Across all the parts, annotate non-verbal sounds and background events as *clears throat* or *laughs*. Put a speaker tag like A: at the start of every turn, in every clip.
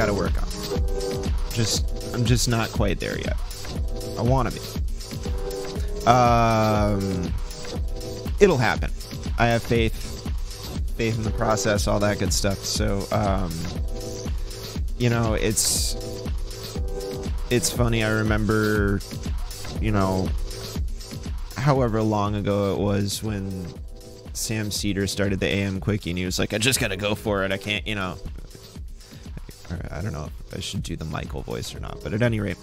A: got to work on. Just I'm just not quite there yet. I want to be. Um, it'll happen. I have faith, faith in the process, all that good stuff. So, um, you know, it's it's funny. I remember, you know, however long ago it was when Sam Seder started the AM Quickie, and he was like, "I just gotta go for it. I can't, you know." I should do the Michael voice or not, but at any rate,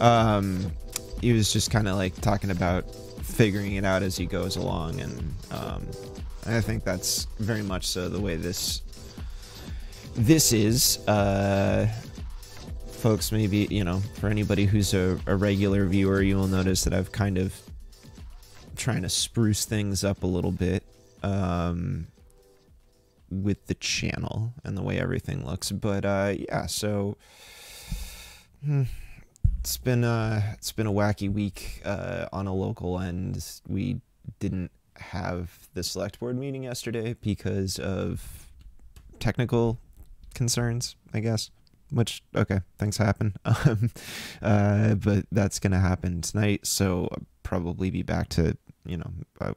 A: um, he was just kind of like talking about figuring it out as he goes along, and um, I think that's very much so the way this this is. Uh, folks, maybe you know, for anybody who's a, a regular viewer, you will notice that I've kind of trying to spruce things up a little bit um, with the channel and the way everything looks. But uh, yeah, so hmm, it's been uh, it's been a wacky week uh, on a local end. We didn't have the select board meeting yesterday because of technical concerns, I guess. Which okay, things happen. *laughs* Um, uh, but that's gonna happen tonight, so I'll probably be back to you know. Uh,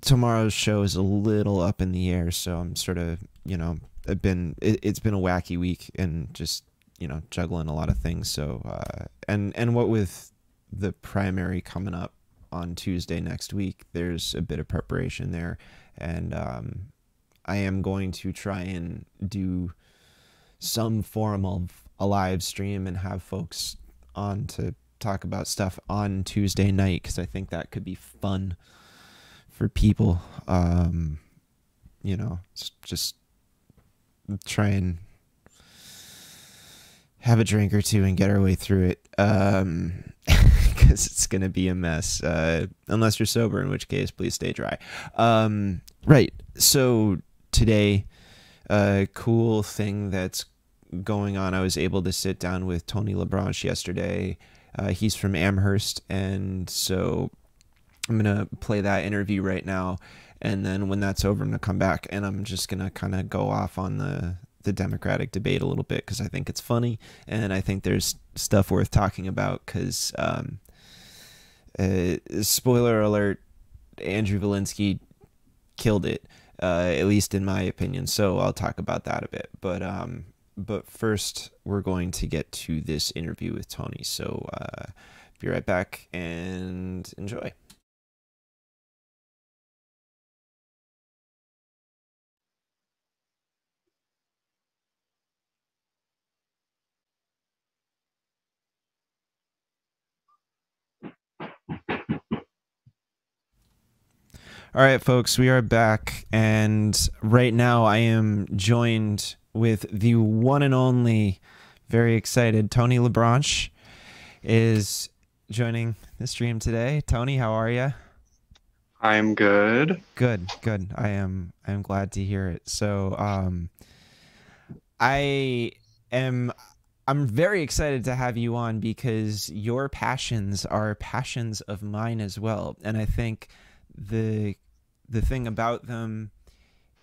A: tomorrow's show is a little up in the air, so I'm sort of you know I've been it, has been a wacky week and just you know juggling a lot of things. So uh, and and what with the primary coming up on Tuesday next week, there's a bit of preparation there, and um, I am going to try and do some form of a live stream and have folks on to talk about stuff on Tuesday night because I think that could be fun for people. Um, you know, just try and have a drink or two and get our way through it. Um, *laughs* because it's gonna be a mess. Uh, unless you're sober, in which case, please stay dry. Um, right. So today, a cool thing that's going on. I was able to sit down with Tony Labranche yesterday. Uh, he's from Amherst, and so I'm gonna play that interview right now. And then when that's over, I'm gonna come back and I'm just gonna kind of go off on the the Democratic debate a little bit because I think it's funny and I think there's stuff worth talking about because um, uh, spoiler alert, Andru Volinsky killed it, uh, at least in my opinion. So I'll talk about that a bit. But um, but first, we're going to get to this interview with Tony. So uh, be right back and enjoy. All right, folks, we are back. And right now I am joined with the one and only, very excited Tony Labranche is joining the stream today. Tony, how are you?
B: I'm good.
A: Good, good. I am I am glad to hear it. So, um I am I'm very excited to have you on because your passions are passions of mine as well. And I think the the thing about them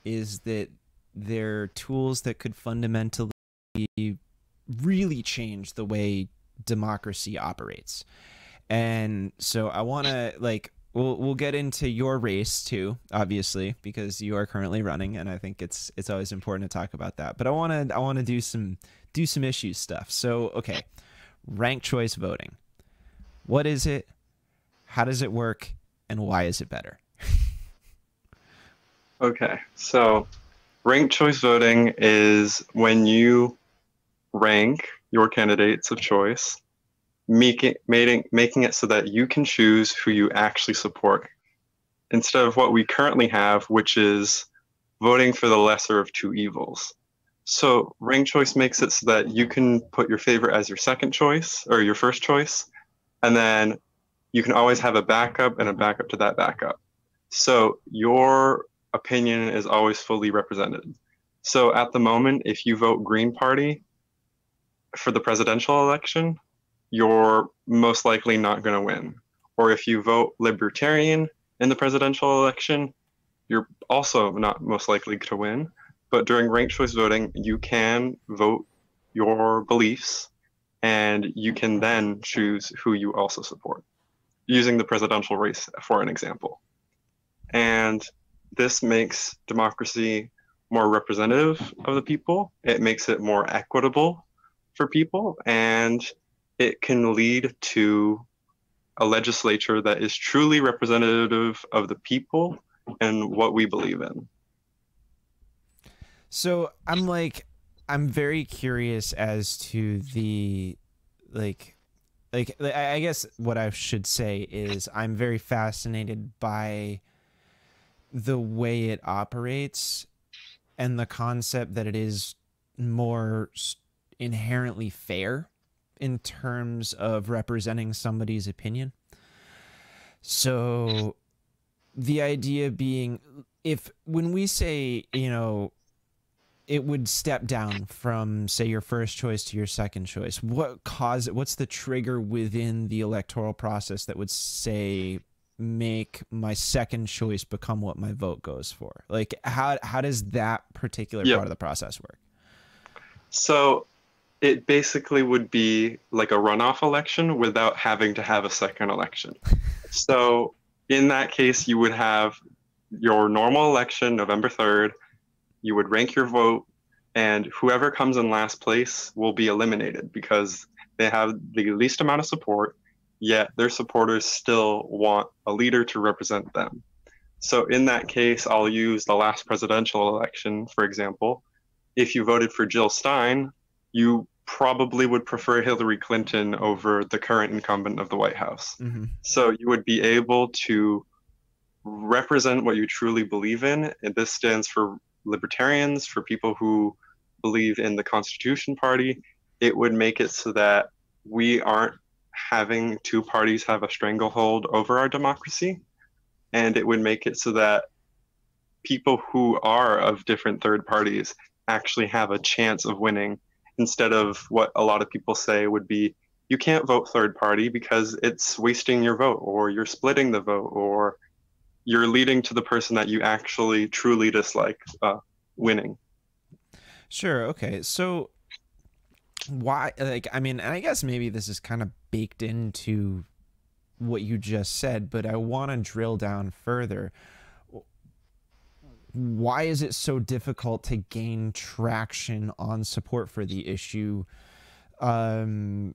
A: is that they're tools that could fundamentally really change the way democracy operates. And so I want to like we'll we'll get into your race too, obviously, because you are currently running and I think it's it's always important to talk about that. But I want to I want to do some do some issues stuff. So, okay. Ranked choice voting. What is it? How does it work? And why is it better? *laughs*
B: Okay, so ranked choice voting is when you rank your candidates of choice, making, making, making it so that you can choose who you actually support instead of what we currently have, which is voting for the lesser of two evils. So ranked choice makes it so that you can put your favorite as your second choice or your first choice, and then you can always have a backup and a backup to that backup. So your opinion is always fully represented. So at the moment, if you vote Green Party for the presidential election, you're most likely not going to win. or if you vote libertarian in the presidential election, you're also not most likely to win. But during ranked choice voting, you can vote your beliefs and you can then choose who you also support using the presidential race for an example. And this makes democracy more representative of the people. It makes it more equitable for people and it can lead to a legislature that is truly representative of the people and what we believe in.
A: So I'm like, I'm very curious as to the, like, like I guess what I should say is I'm very fascinated by the way it operates and the concept that it is more inherently fair in terms of representing somebody's opinion. So the idea being if when we say, you know, it would step down from say your first choice to your second choice, what cause what's the trigger within the electoral process that would say make my second choice become what my vote goes for? Like how how does that particular yep. part of the process work?
B: So it basically would be like a runoff election without having to have a second election. *laughs* so in that case, you would have your normal election, November 3rd. You would rank your vote, and whoever comes in last place will be eliminated because they have the least amount of support, yet their supporters still want a leader to represent them. So, in that case, I'll use the last presidential election, for example. If you voted for Jill Stein, you probably would prefer Hillary Clinton over the current incumbent of the White House. Mm-hmm. So you would be able to represent what you truly believe in. And this stands for libertarians, for people who believe in the Constitution Party. It would make it so that we aren't having two parties have a stranglehold over our democracy. And it would make it so that people who are of different third parties actually have a chance of winning instead of what a lot of people say would be you can't vote third party because it's wasting your vote or you're splitting the vote or you're leading to the person that you actually truly dislike uh, winning
A: sure okay so why like i mean and i guess maybe this is kind of baked into what you just said but i want to drill down further. Why is it so difficult to gain traction on support for the issue um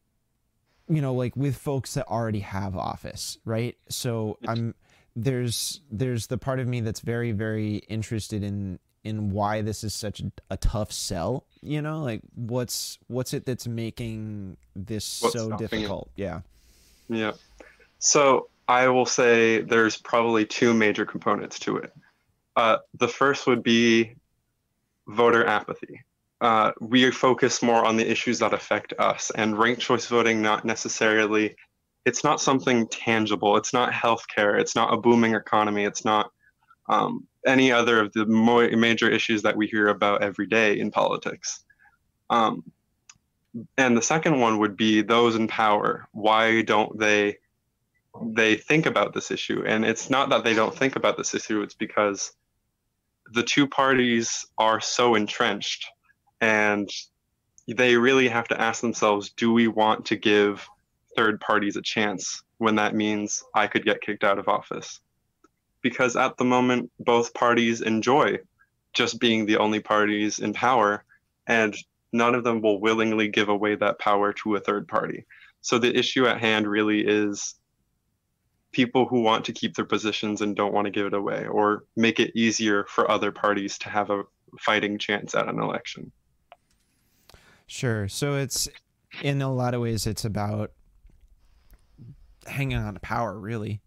A: you know like with folks that already have office right? So i'm there's there's the part of me that's very very interested in in why this is such a tough sell you know like what's what's it that's making this what's so difficult it? yeah
B: yeah so i will say there's probably two major components to it uh, the first would be voter apathy. Uh, we focus more on the issues that affect us, and ranked choice voting not necessarily. It's not something tangible. It's not healthcare. It's not a booming economy. It's not um, any other of the major issues that we hear about every day in politics. Um, and the second one would be those in power. Why don't they they think about this issue? And it's not that they don't think about this issue. It's because the two parties are so entrenched and they really have to ask themselves do we want to give third parties a chance when that means I could get kicked out of office? Because at the moment, both parties enjoy just being the only parties in power, and none of them will willingly give away that power to a third party. So the issue at hand really is people who want to keep their positions and don't want to give it away or make it easier for other parties to have a fighting chance at an election.
A: Sure. So it's in a lot of ways it's about hanging on to power really.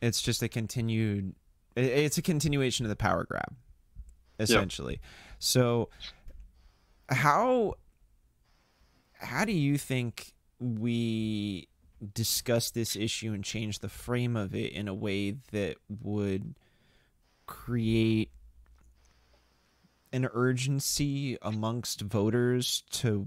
A: It's just a continued it's a continuation of the power grab essentially. Yep. So how how do you think we discuss this issue and change the frame of it in a way that would create an urgency amongst voters to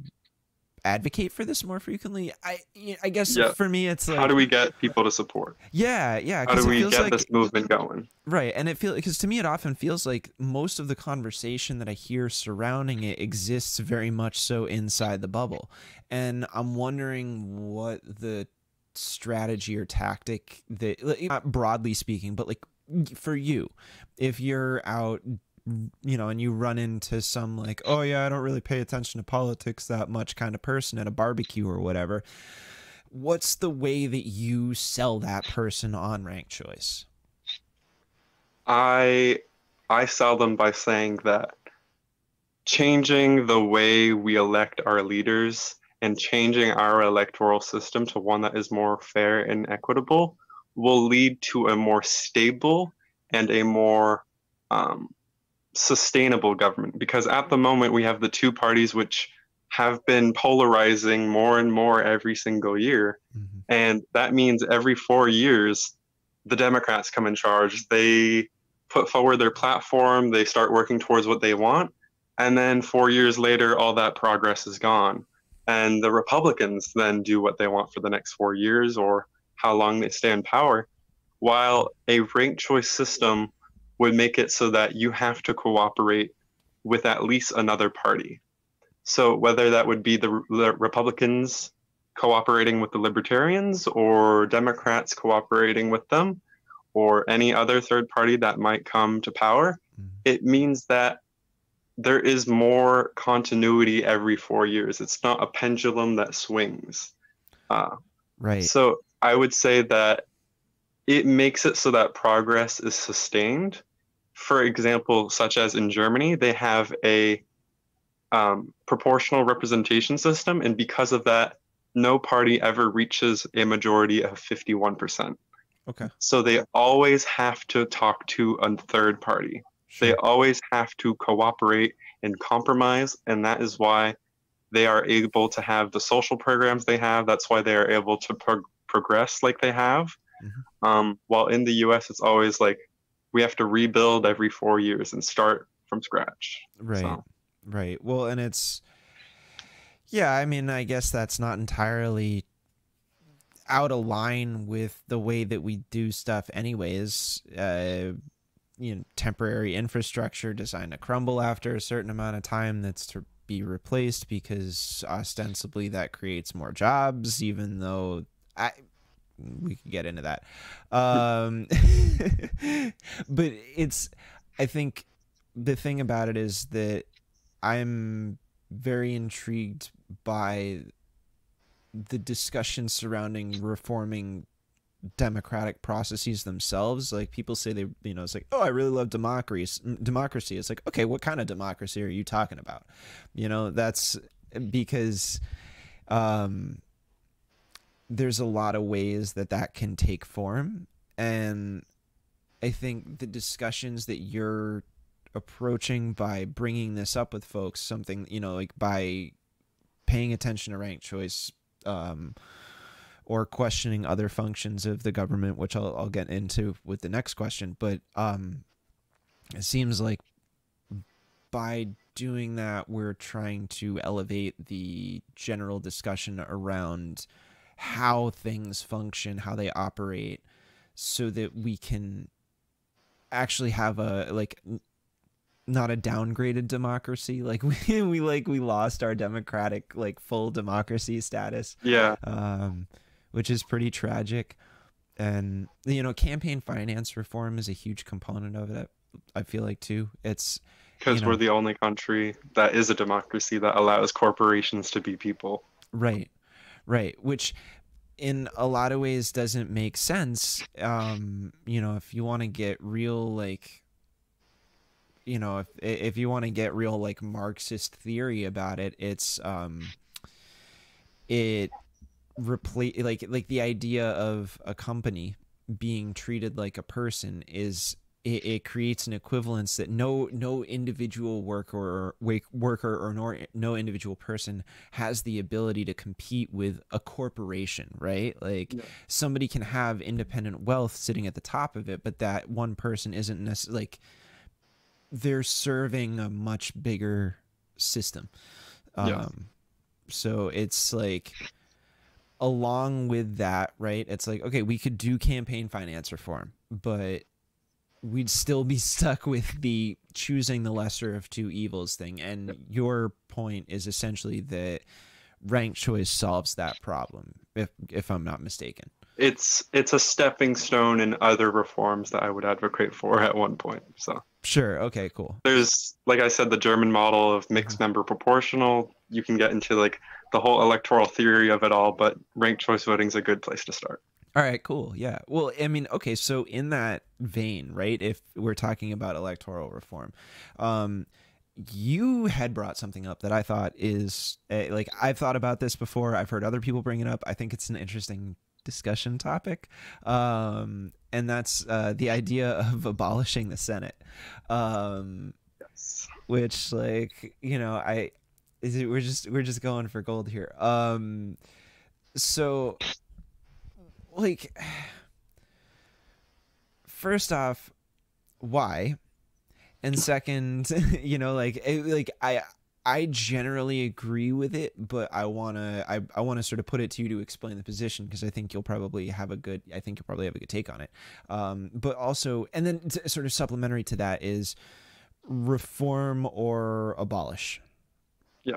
A: advocate for this more frequently. I I guess
B: Yeah.
A: for me it's like
B: How do we get people to support?
A: yeah yeah
B: How do we get
A: like
B: this movement going?
A: Right, and it feels because to me it often feels like most of the conversation that I hear surrounding it exists very much so inside the bubble, and I'm wondering what the strategy or tactic that, like, broadly speaking, but like for you, if you're out, you know, and you run into some like, oh yeah, I don't really pay attention to politics that much kind of person at a barbecue or whatever. What's the way that you sell that person on rank choice?
B: I I sell them by saying that changing the way we elect our leaders and changing our electoral system to one that is more fair and equitable will lead to a more stable and a more um, sustainable government. Because at the moment, we have the two parties which have been polarizing more and more every single year.
A: Mhm.
B: And that means every four years, the Democrats come in charge. They put forward their platform, they start working towards what they want. And then four years later, all that progress is gone. And the Republicans then do what they want for the next four years or how long they stay in power. While a ranked choice system would make it so that you have to cooperate with at least another party. So whether that would be the, the Republicans cooperating with the Libertarians or Democrats cooperating with them or any other third party that might come to power,
A: Mhm.
B: it means that there is more continuity every four years. It's not a pendulum that swings. Uh,
A: Right.
B: so I would say that it makes it so that progress is sustained. For example, such as in Germany, they have a um, proportional representation system, and because of that, no party ever reaches a majority of 51%.
A: Okay.
B: So they always have to talk to a third party.
A: Sure.
B: They always have to cooperate and compromise, and that is why they are able to have the social programs they have. That's why they are able to prog- progress like they have.
A: Mhm.
B: Um, while in the U.S., it's always like we have to rebuild every four years and start from scratch.
A: Right.
B: So-
A: Right. Well, and it's yeah, I mean, I guess that's not entirely out of line with the way that we do stuff anyways. Uh you know, temporary infrastructure designed to crumble after a certain amount of time that's to be replaced because ostensibly that creates more jobs even though I we could get into that. Um *laughs* but it's I think the thing about it is that I'm very intrigued by the discussion surrounding reforming democratic processes themselves. Like people say they you know it's like oh i really love democracy democracy. It's like okay what kind of democracy are you talking about? You know that's because um there's a lot of ways that that can take form. And i think the discussions that you're approaching by bringing this up with folks something you know like by paying attention to ranked choice um, or questioning other functions of the government which I'll, I'll get into with the next question but um, it seems like by doing that we're trying to elevate the general discussion around how things function how they operate so that we can actually have a like not a downgraded democracy *laughs* like we we like we lost our democratic like full democracy status
B: Yeah,
A: um which is pretty tragic and you know campaign finance reform is a huge component of it i feel like too it's
B: because
A: You know.
B: we're the only country that is a democracy that allows corporations to be people.
A: Right, right. Which, in a lot of ways, doesn't make sense. Um, you know, if you want to get real, like, you know, if if you want to get real, like Marxist theory about it, it's um, it replace like like the idea of a company being treated like a person is it, it creates an equivalence that no no individual worker or worker or nor, no individual person has the ability to compete with a corporation right like
B: Yeah.
A: somebody can have independent wealth sitting at the top of it but that one person isn't necessarily like they're serving a much bigger system um So it's like along with that, right? It's like, okay, we could do campaign finance reform, but we'd still be *laughs* stuck with the choosing the lesser of two evils thing. And your point is essentially that ranked choice solves that problem, if if I'm not mistaken.
B: It's it's a stepping stone in other reforms that I would advocate for at one point. So
A: Sure. Okay. Cool.
B: there's like I said, the German model of mixed mm-hmm. member proportional. You can get into like the whole electoral theory of it all, but ranked choice voting is a good place to start.
A: All right. Cool. Yeah. Well, I mean, okay. So in that vein, right? If we're talking about electoral reform, um, you had brought something up that I thought is uh, like I've thought about this before. I've heard other people bring it up. I think it's an interesting discussion topic, um, and that's uh, the idea of *laughs* abolishing the Senate. Um,
B: Yes.
A: which like you know i is it, we're just we're just going for gold here um so like first off why? And second *laughs* you know like it, like i i generally agree with it but i want to i, I want to sort of put it to you to explain the position because i think you'll probably have a good i think you'll probably have a good take on it. Um but also and then sort of supplementary to that is reform or abolish. Yeah.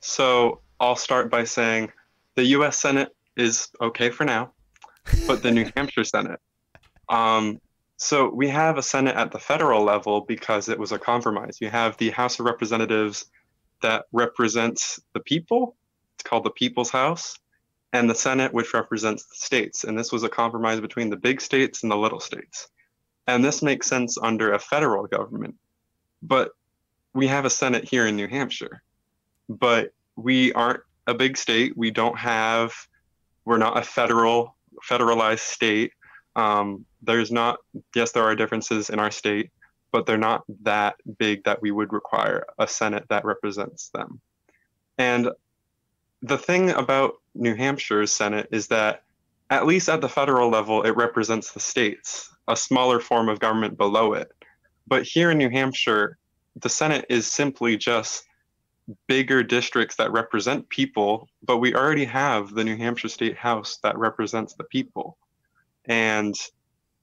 B: So I'll start by saying the U.S. Senate is okay for now, but the New *laughs* Hampshire Senate. Um, so we have a Senate at the federal level because it was a compromise. You have the House of Representatives that represents the people. It's called the People's House, and the Senate, which represents the states. And this was a compromise between the big states and the little states. And this makes sense under a federal government. But we have a Senate here in New Hampshire but we aren't a big state. We don't have, we're not a federal, federalized state. Um, there's not, yes, there are differences in our state, but they're not that big that we would require a Senate that represents them. And the thing about New Hampshire's Senate is that, at least at the federal level, it represents the states, a smaller form of government below it. But here in New Hampshire, the Senate is simply just bigger districts that represent people, but we already have the New Hampshire State House that represents the people. And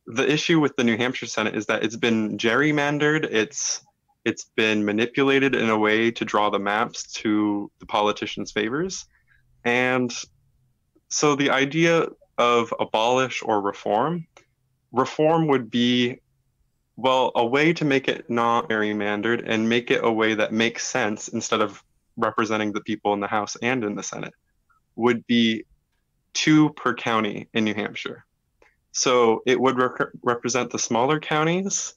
B: the issue with the New Hampshire Senate is that it's been gerrymandered, it's it's been manipulated in a way to draw the maps to the politicians' favors. And so the idea of abolish or reform, reform would be well, a way to make it not gerrymandered and make it a way that makes sense instead of representing the people in the House and in the Senate would be two per county in New Hampshire. So it would represent the smaller counties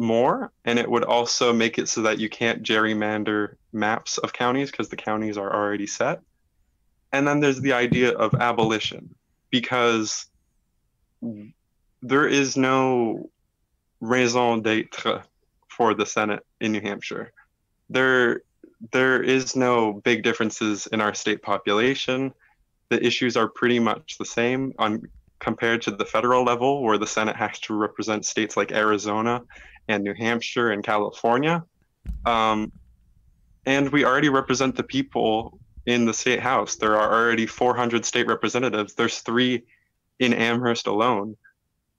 B: more, and it would also make it so that you can't gerrymander maps of counties because the counties are already set. And then there's the idea of abolition because there is no raison d'etre for the Senate in New Hampshire. There, there is no big differences in our state population. The issues are pretty much the same on compared to the federal level, where the Senate has to represent states like Arizona and New Hampshire and California. Um, and we already represent the people in the state house. There are already 400 state representatives. There's three in Amherst alone.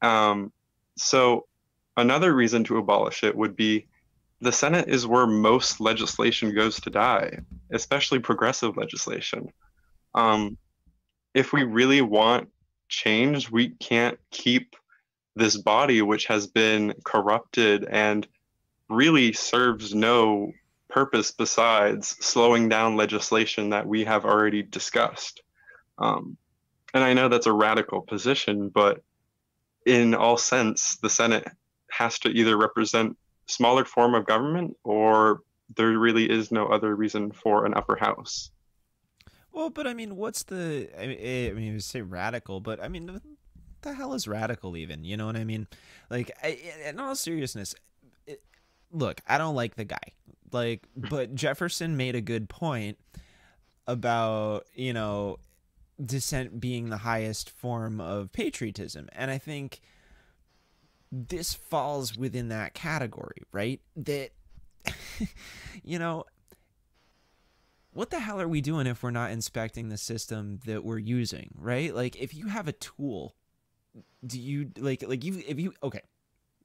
B: Um, so another reason to abolish it would be the Senate is where most legislation goes to die, especially progressive legislation. Um, if we really want change, we can't keep this body, which has been corrupted and really serves no purpose besides slowing down legislation that we have already discussed. Um, and I know that's a radical position, but in all sense, the Senate has to either represent smaller form of government or there really is no other reason for an upper house.
A: well but i mean what's the i mean, eh, I you say radical but i mean the hell is radical even? You know what i mean? Like I, in all seriousness it, look i don't like the guy. Like but jefferson made a good point about you know dissent being the highest form of patriotism. And i think this falls within that category right that *laughs* you know what the hell are we doing if we're not inspecting the system that we're using, right? Like if you have a tool, do you like like you if you okay,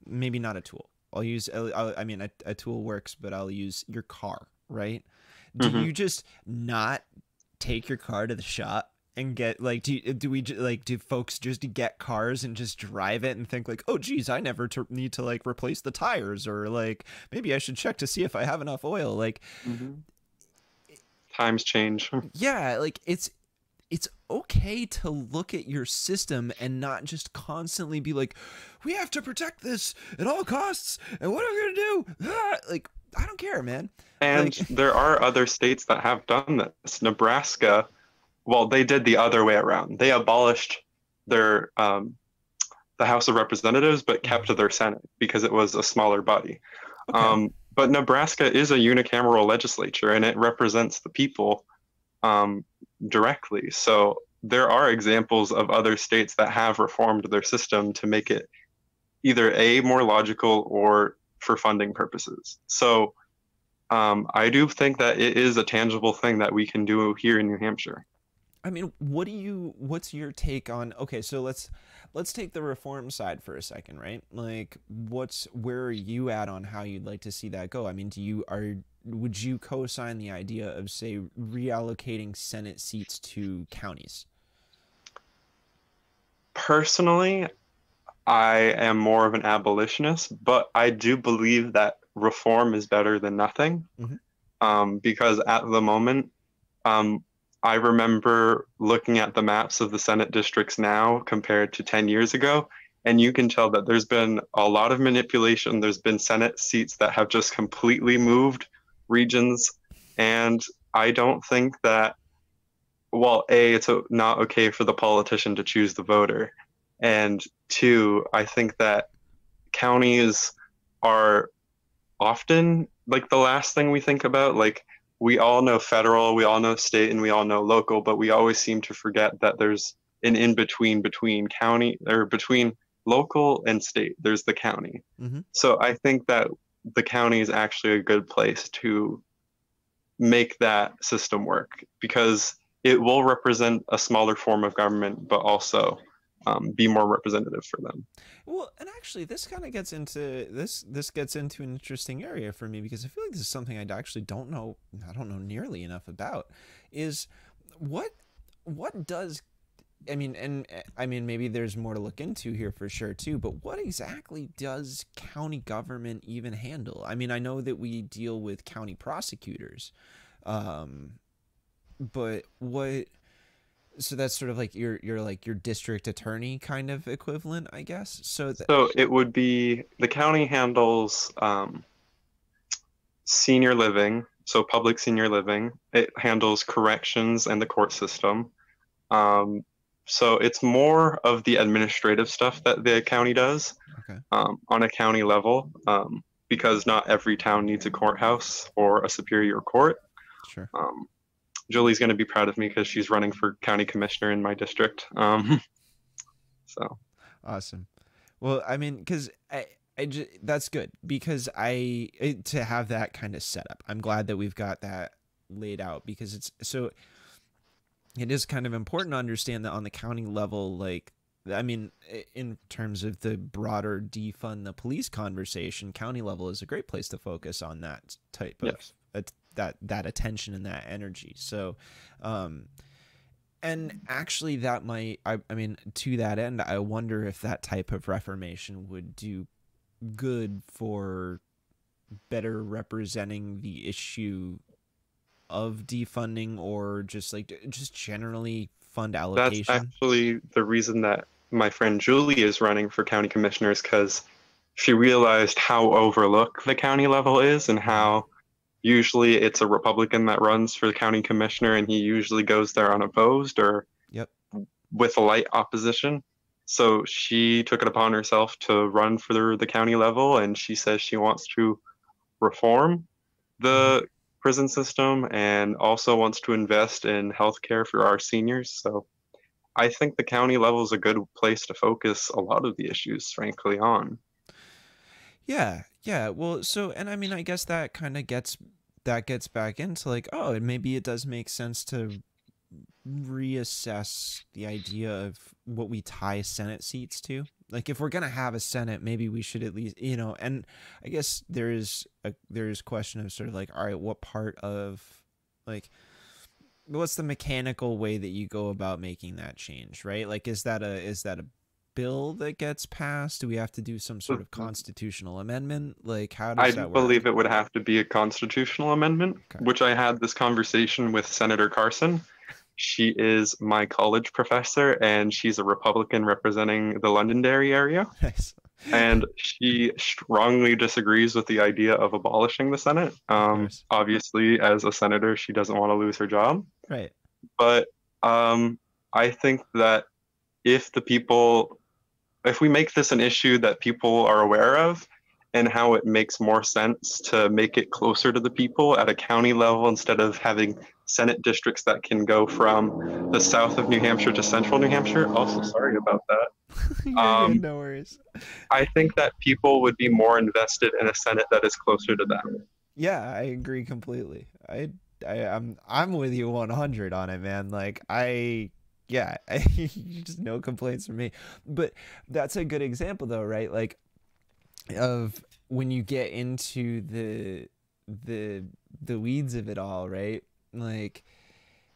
A: maybe not a tool. I'll use I'll, I mean a, a tool works, but I'll use your car, right? Do
B: Mhm.
A: you just not take your car to the shop and get like do you, do we ju- like do folks just get cars and just drive it and think like oh geez I never to need to like replace the tires or like maybe I should check to see if I have enough oil like
B: Times change. *laughs*
A: yeah like it's it's okay to look at your system and not just constantly be like we have to protect this at all costs and what are we gonna do Ah, *laughs* like i don't care man
B: And
A: Like-
B: there are other states that have done this. Nebraska, well, they did the other way around. They abolished their um, the House of Representatives, but kept their Senate because it was a smaller body.
A: Okay.
B: Um, but Nebraska is a unicameral legislature, and it represents the people um, directly. So there are examples of other states that have reformed their system to make it either a more logical or for funding purposes. So um, I do think that it is a tangible thing that we can do here in New Hampshire.
A: I mean, what do you what's your take on okay, so let's let's take the reform side for a second, right? Like what's where are you at on how you'd like to see that go? I mean, do you are would you co-sign the idea of say reallocating Senate seats to counties?
B: Personally, I am more of an abolitionist, but I do believe that reform is better than nothing.
A: Mhm.
B: Um, because at the moment, um, I remember looking at the maps of the Senate districts now compared to 10 years ago, and you can tell that there's been a lot of manipulation. There's been Senate seats that have just completely moved regions, and I don't think that, well, A, it's not okay for the politician to choose the voter. And two, I think that counties are often like the last thing we think about. Like we all know federal, we all know state, and we all know local, but we always seem to forget that there's an in between between county or between local and state. There's the county.
A: Mhm.
B: So I think that the county is actually a good place to make that system work because it will represent a smaller form of government, but also um, be more representative for them.
A: Well, and actually, this kind of gets into this. This gets into an interesting area for me because I feel like this is something I actually don't know. I don't know nearly enough about. Is what what does I mean, and I mean, maybe there's more to look into here for sure too. But what exactly does county government even handle? I mean, I know that we deal with county prosecutors, um, but what? So that's sort of like your your like your district attorney kind of equivalent, I guess. So that
B: So it would be the county handles um, senior living, so public senior living. It handles corrections and the court system. Um, so it's more of the administrative stuff that the county does
A: Okay.
B: um, on a county level um, because not every town needs a courthouse or a superior court.
A: sure.
B: Um, Julie's going to be proud of me because she's running for county commissioner in my district. Um, *laughs* so.
A: Awesome. Well, I mean, because I, I ju- that's good because I it, to have that kind of setup. I'm glad that we've got that laid out because it's so. It is kind of important to understand that on the county level, like I mean, in terms of the broader defund the police conversation, county level is a great place to focus on that type of
B: Yes.
A: at- that that attention and that energy. So, um, and actually, that might I, I mean, to that end, I wonder if that type of reformation would do good for better representing the issue of defunding or just like just generally fund allocation.
B: That's actually the reason that my friend Julie is running for county commissioners because she realized how overlooked the county level is and how usually it's a Republican that runs for the county commissioner and he usually goes there unopposed or
A: Yep.
B: with a light opposition. So she took it upon herself to run for the, the county level and she says she wants to reform the prison system and also wants to invest in healthcare for our seniors. So I think the county level is a good place to focus a lot of the issues, frankly, on.
A: Yeah, yeah. Well, so and I mean, I guess that kind of gets that gets back into like, oh, and maybe it does make sense to reassess the idea of what we tie Senate seats to. Like, if we're gonna have a Senate, maybe we should at least, you know. And I guess there is a there is question of sort of like, all right, what part of like what's the mechanical way that you go about making that change right like is that a is that a bill that gets passed do we have to do some sort of constitutional amendment like how does
B: I
A: that work I
B: believe it would have to be a constitutional amendment,
A: Okay.
B: which I had this conversation with Senator Carson. She is my college professor, and she's a Republican representing the Londonderry area. *laughs*
A: Nice.
B: and she strongly disagrees with the idea of abolishing the Senate. Um, obviously, as a senator, she doesn't want to lose her job.
A: right
B: But um, I think that if the people, if we make this an issue that people are aware of, and how it makes more sense to make it closer to the people at a county level instead of having Senate districts that can go from the south of New Hampshire to central New Hampshire. Also, sorry about that. *laughs* Um,
A: no worries
B: I think that people would be more invested in a Senate that is closer to them.
A: yeah i agree completely i, I i'm i'm with you 100 on it man like i yeah *laughs* just no complaints from me. But that's a good example though right? Like of when you get into the the the weeds of it all right? Like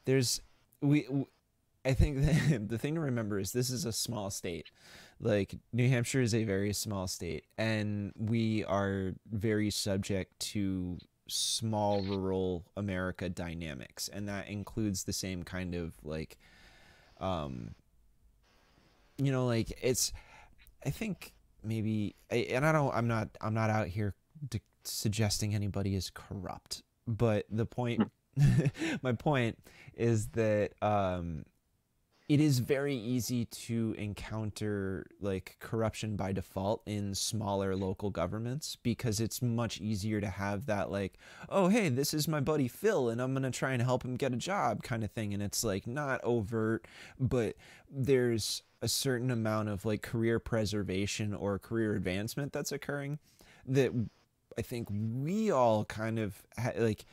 A: there's we I think that *laughs* the thing to remember is this is a small state. Like new hampshire is a very small state and we are very subject to small rural america dynamics and that includes the same kind of like um you know like it's i think maybe and i don't i'm not i'm not out here suggesting anybody is corrupt but the point *laughs* my point is that um it is very easy to encounter like corruption by default in smaller local governments because it's much easier to have that like oh hey this is my buddy phil and i'm gonna try and help him get a job kind of thing and it's like not overt but there's a certain amount of like career preservation or career advancement that's occurring that i think we all kind of like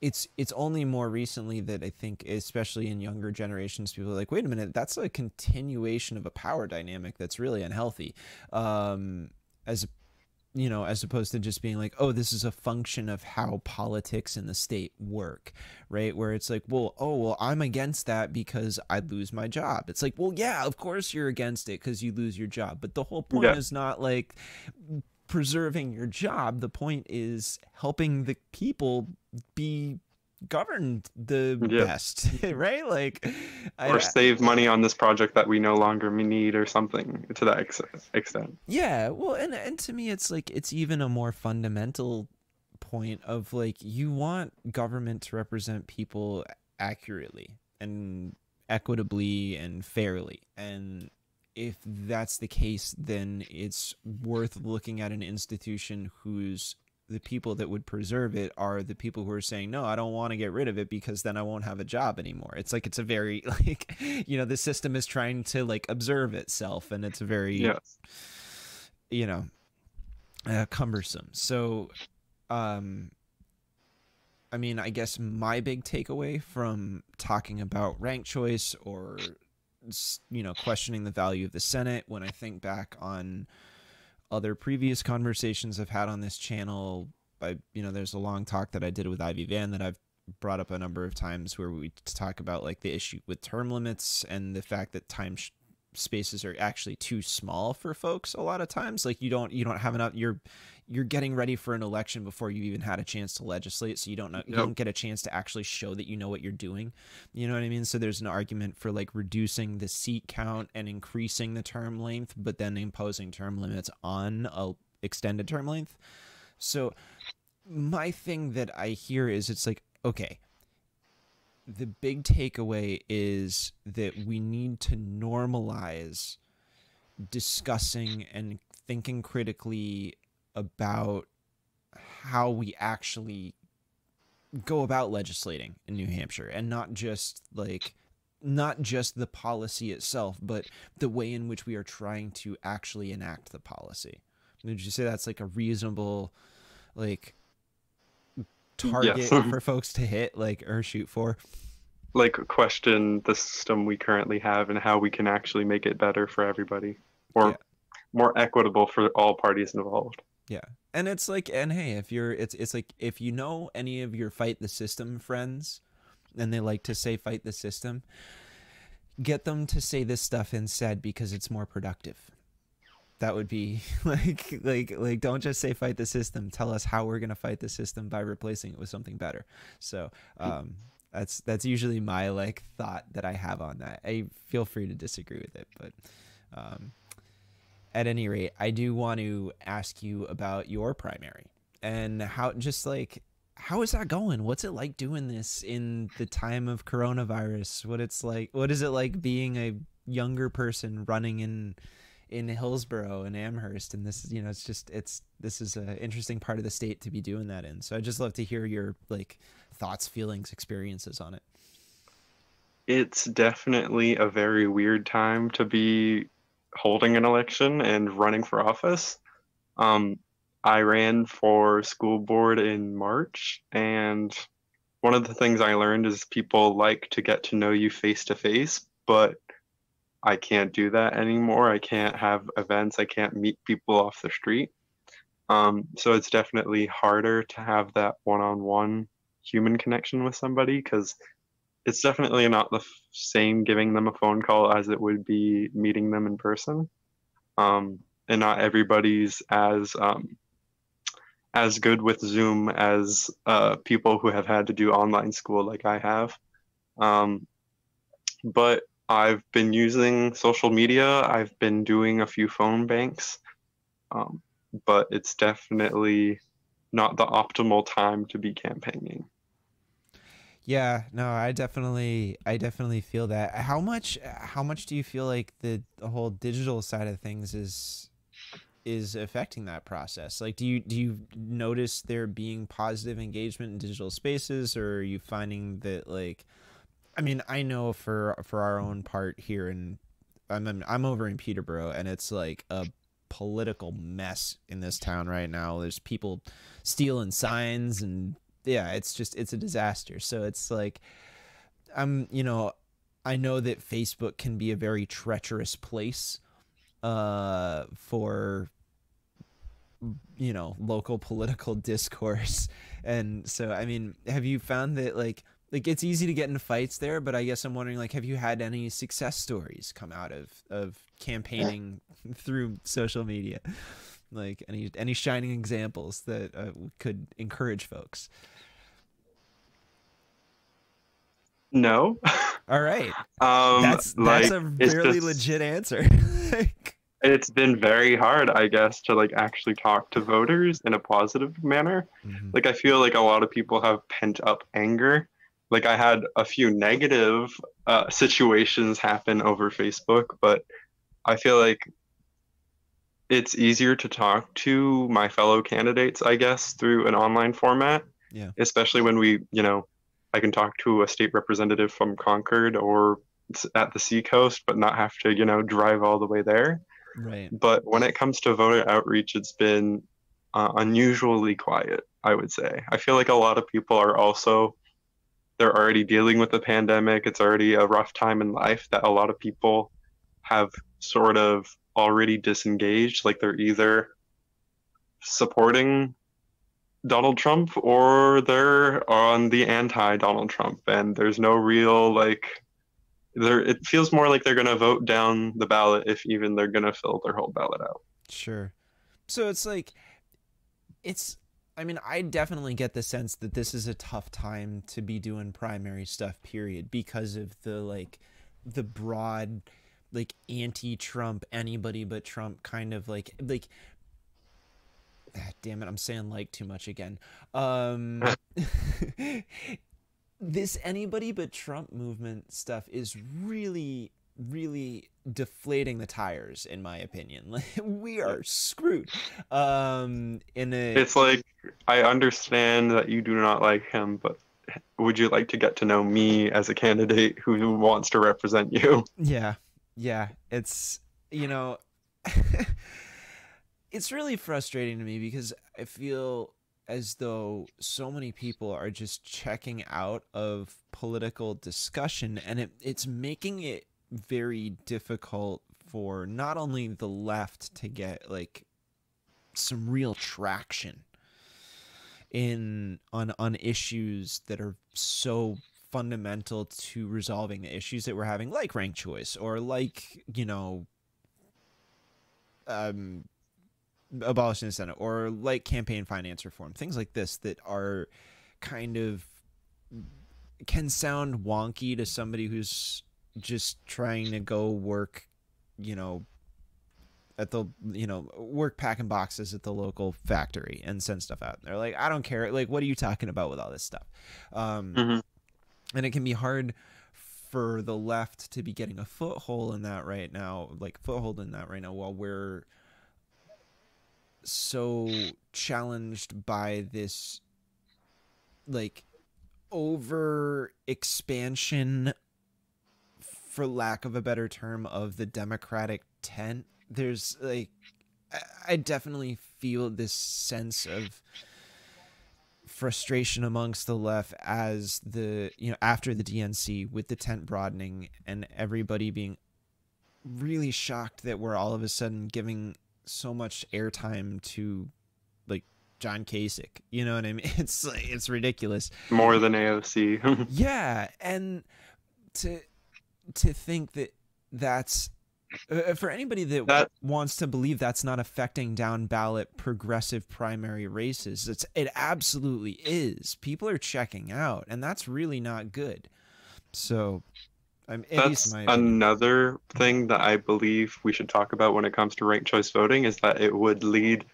A: it's it's only more recently that I think, especially in younger generations, people are like, wait a minute, that's a continuation of a power dynamic that's really unhealthy. Um, as you know, as opposed to just being like, oh, this is a function of how politics in the state work, right? Where it's like, well, oh, well, I'm against that because I'd lose my job. It's like, well, yeah, of course you're against it because you lose your job. But the whole point
B: Yeah.
A: is not like preserving your job. The point is helping the people be governed the
B: Yeah.
A: best, *laughs* right? Like, I,
B: or save money on this project that we no longer need or something to that ex- extent.
A: Yeah, well, and and to me, it's like it's even a more fundamental point of like you want government to represent people accurately and equitably and fairly, and if that's the case, then it's worth looking at an institution whose the people that would preserve it are the people who are saying no i don't want to get rid of it because then i won't have a job anymore it's like it's a very *laughs* like you know the system is trying to like observe itself and it's a very
B: Yes.
A: you know uh, cumbersome so um i mean i guess my big takeaway from talking about rank choice or you know questioning the value of the senate. When i think back on other previous conversations i've had on this channel i you know there's a long talk that i did with ivy van that i've brought up a number of times where we talk about like the issue with term limits and the fact that time sh- spaces are actually too small for folks a lot of times. Like you don't you don't have enough you're you're getting ready for an election before you even had a chance to legislate so you don't know you
B: Yep.
A: don't get a chance to actually show that you know what you're doing. You know what i mean? So there's an argument for like reducing the seat count and increasing the term length but then imposing term limits on a extended term length. So my thing that i hear is it's like okay the big takeaway is that we need to normalize discussing and thinking critically about how we actually go about legislating in New Hampshire and not just like not just the policy itself but the way in which we are trying to actually enact the policy. Would you say that's like a reasonable like target
B: Yes. *laughs*
A: for folks to hit like or shoot for.
B: like question the system we currently have and how we can actually make it better for everybody or
A: Yeah.
B: more equitable for all parties involved.
A: Yeah. And it's like and hey, if you're it's it's like if you know any of your fight the system friends and they like to say fight the system, get them to say this stuff instead because it's more productive. That would be *laughs* like like like don't just say fight the system. Tell us how we're going to fight the system by replacing it with something better. So, um that's that's usually my like thought that I have on that. I feel free to disagree with it, but um at any rate, I do want to ask you about your primary and how just like how is that going? What's it like doing this in the time of coronavirus? What it's like what is it like being a younger person running in in Hillsborough and Amherst and this is you know it's just it's this is an interesting part of the state to be doing that in. So I'd just love to hear your like thoughts, feelings, experiences on it.
B: It's definitely a very weird time to be holding an election and running for office. Um, I ran for school board in March, and one of the things I learned is people like to get to know you face to face, but I can't do that anymore. I can't have events, I can't meet people off the street. Um, so it's definitely harder to have that one on one human connection with somebody because it's definitely not the f- same giving them a phone call as it would be meeting them in person. Um, and not everybody's as um, as good with Zoom as uh, people who have had to do online school like I have. Um, but I've been using social media. I've been doing a few phone banks, um, but it's definitely not the optimal time to be campaigning.
A: Yeah, no, I definitely I definitely feel that. How much how much do you feel like the, the whole digital side of things is is affecting that process? Like do you do you notice there being positive engagement in digital spaces or are you finding that like I mean, I know for for our own part here in I'm in- I'm over in Peterborough and it's like a political mess in this town right now. There's people stealing signs and yeah, it's just it's a disaster. So it's like I'm, you know, I know that Facebook can be a very treacherous place uh for you know, local *laughs* political discourse. And so I mean, have you found that like like it's easy to get into fights there, but I guess I'm wondering like have you had any success stories come out of of campaigning *laughs* through social media? Like any any shining examples that uh, could encourage folks?
B: No.
A: All right. *laughs*
B: um,
A: that's
B: like,
A: that's a
B: it's
A: really
B: just-
A: legit answer. *laughs* Like,
B: it's been very hard i guess to like actually talk to voters in a positive manner
A: mhm.
B: like i feel like a lot of people have pent up anger like i had a few negative uh, situations happen over facebook but i feel like it's easier to talk to my fellow candidates i guess through an online format
A: Yeah.
B: especially when we you know i can talk to a state representative from concord or at the seacoast but not have to you know drive all the way there
A: right.
B: but when it comes to voter outreach, it's been uh, unusually quiet. I would say. I feel like a lot of people are also they're already dealing with the pandemic. It's already a rough time in life that a lot of people have sort of already disengaged. Like they're either supporting Donald Trump or they're on the anti Donald Trump, and there's no real like there it feels more like they're going to vote down the ballot if even they're going to fill their whole ballot out.
A: Sure. So it's like it's I mean, I definitely get the sense that this is a tough time to be doing primary stuff period because of the like the broad like anti-Trump anybody but Trump kind of like like ah, damn it, I'm saying like too much again. Um *laughs* this anybody but Trump movement stuff is really really deflating the tires in my opinion. Like *laughs* we are screwed. Um in a
B: It's like I understand that you do not like him, but would you like to get to know me as a candidate who wants to represent you? *laughs*
A: yeah. Yeah. It's you know *laughs* it's really frustrating to me because i feel as though so many people are just checking out of political discussion and it, it's making it very difficult for not only the left to get like some real traction in on on issues that are so fundamental to resolving the issues that we're having like rank choice or like you know um abolition the senate or like campaign finance reform things like this that are kind of can sound wonky to somebody who's just trying to go work you know at the you know work packing boxes at the local factory and send stuff out. They're like, I don't care. Like, what are you talking about with all this stuff? Um,
B: Mhm.
A: And it can be hard for the left to be getting a foothold in that right now, like foothold in that right now, while we're so challenged by this like over expansion for lack of a better term of the democratic tent there's like I- definitely feel this sense of frustration amongst the left as the you know after the dnc with the tent broadening and everybody being really shocked that we're all of a sudden giving so much airtime to like john kasich. You know what i mean? *laughs* It's like it's ridiculous.
B: More than AOC. *laughs*
A: yeah and to to think that that's uh, for anybody that,
B: That-
A: wants to believe that's not affecting down ballot progressive primary races it's it absolutely is. People are checking out and that's really not good. So i'm
B: That's another thing that I believe we should talk about when it comes to ranked choice voting is that it would lead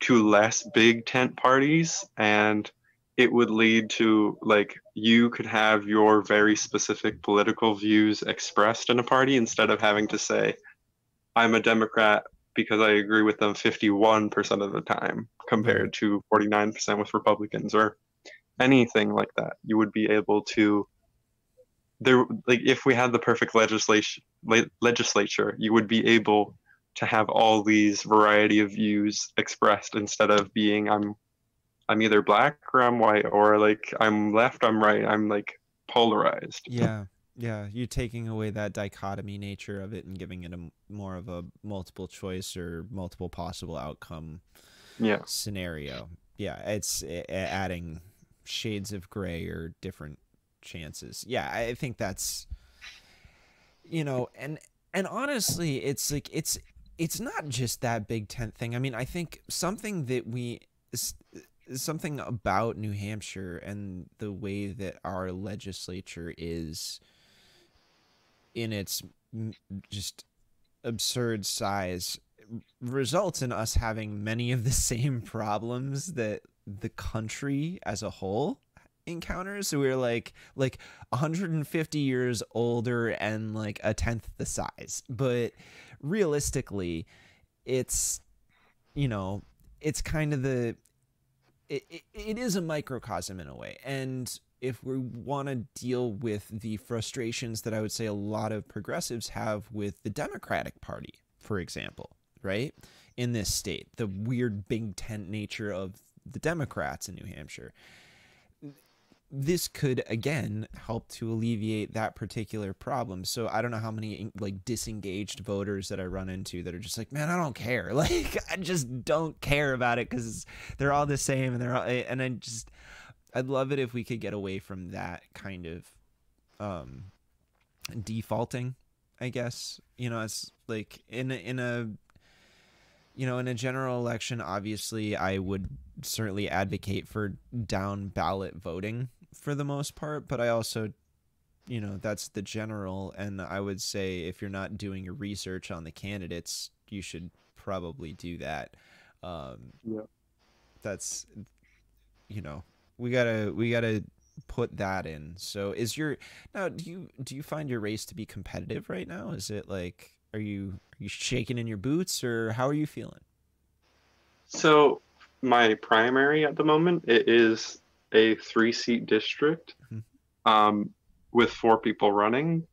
B: to less big tent parties and it would lead to like you could have your very specific political views expressed in a party instead of having to say I'm a Democrat because I agree with them 51% of the time compared to 49% with Republicans or anything like that. You would be able to there like if we had the perfect legislation le- legislature you would be able to have all these variety of views expressed instead of being i'm i'm either black or i'm white or like i'm left i'm right i'm like polarized *laughs*
A: yeah yeah you're taking away that dichotomy nature of it and giving it a more of a multiple choice or multiple possible outcome
B: yeah
A: scenario. Yeah, it's adding shades of gray or different chances. Yeah, I think that's you know, and and honestly, it's like it's it's not just that big tent thing. I mean, I think something that we something about New Hampshire and the way that our legislature is in its just absurd size results in us having many of the *laughs* same problems that the country as a whole encounters. So we're like like 150 years older and like a tenth the size. But realistically it's you know it's kind of the it, it, is a microcosm in a way. And if we want to deal with the frustrations that i would say a lot of progressives have with the democratic party for example right in this state the weird big tent nature of the democrats in new hampshire this could again help to alleviate that particular problem. So i don't know how many like disengaged voters that i run into that are just like man i don't care. *laughs* Like i just don't care about it because they're all the same and they're all and i just i'd love it if we could get away from that kind of um defaulting i guess you know it's like in in a you know in a general election obviously i would certainly advocate for down ballot voting for the most part but i also you know that's the general and i would say if you're not doing your research on the candidates you should probably do that. Um
B: Yeah.
A: that's you know we gotta we gotta put that in. So is your now do you do you find your race to be competitive right now? Is it like are you are you shaking in your boots or how are you feeling?
B: So my primary at the moment it is a three seat district
A: Mhm.
B: um, with four people running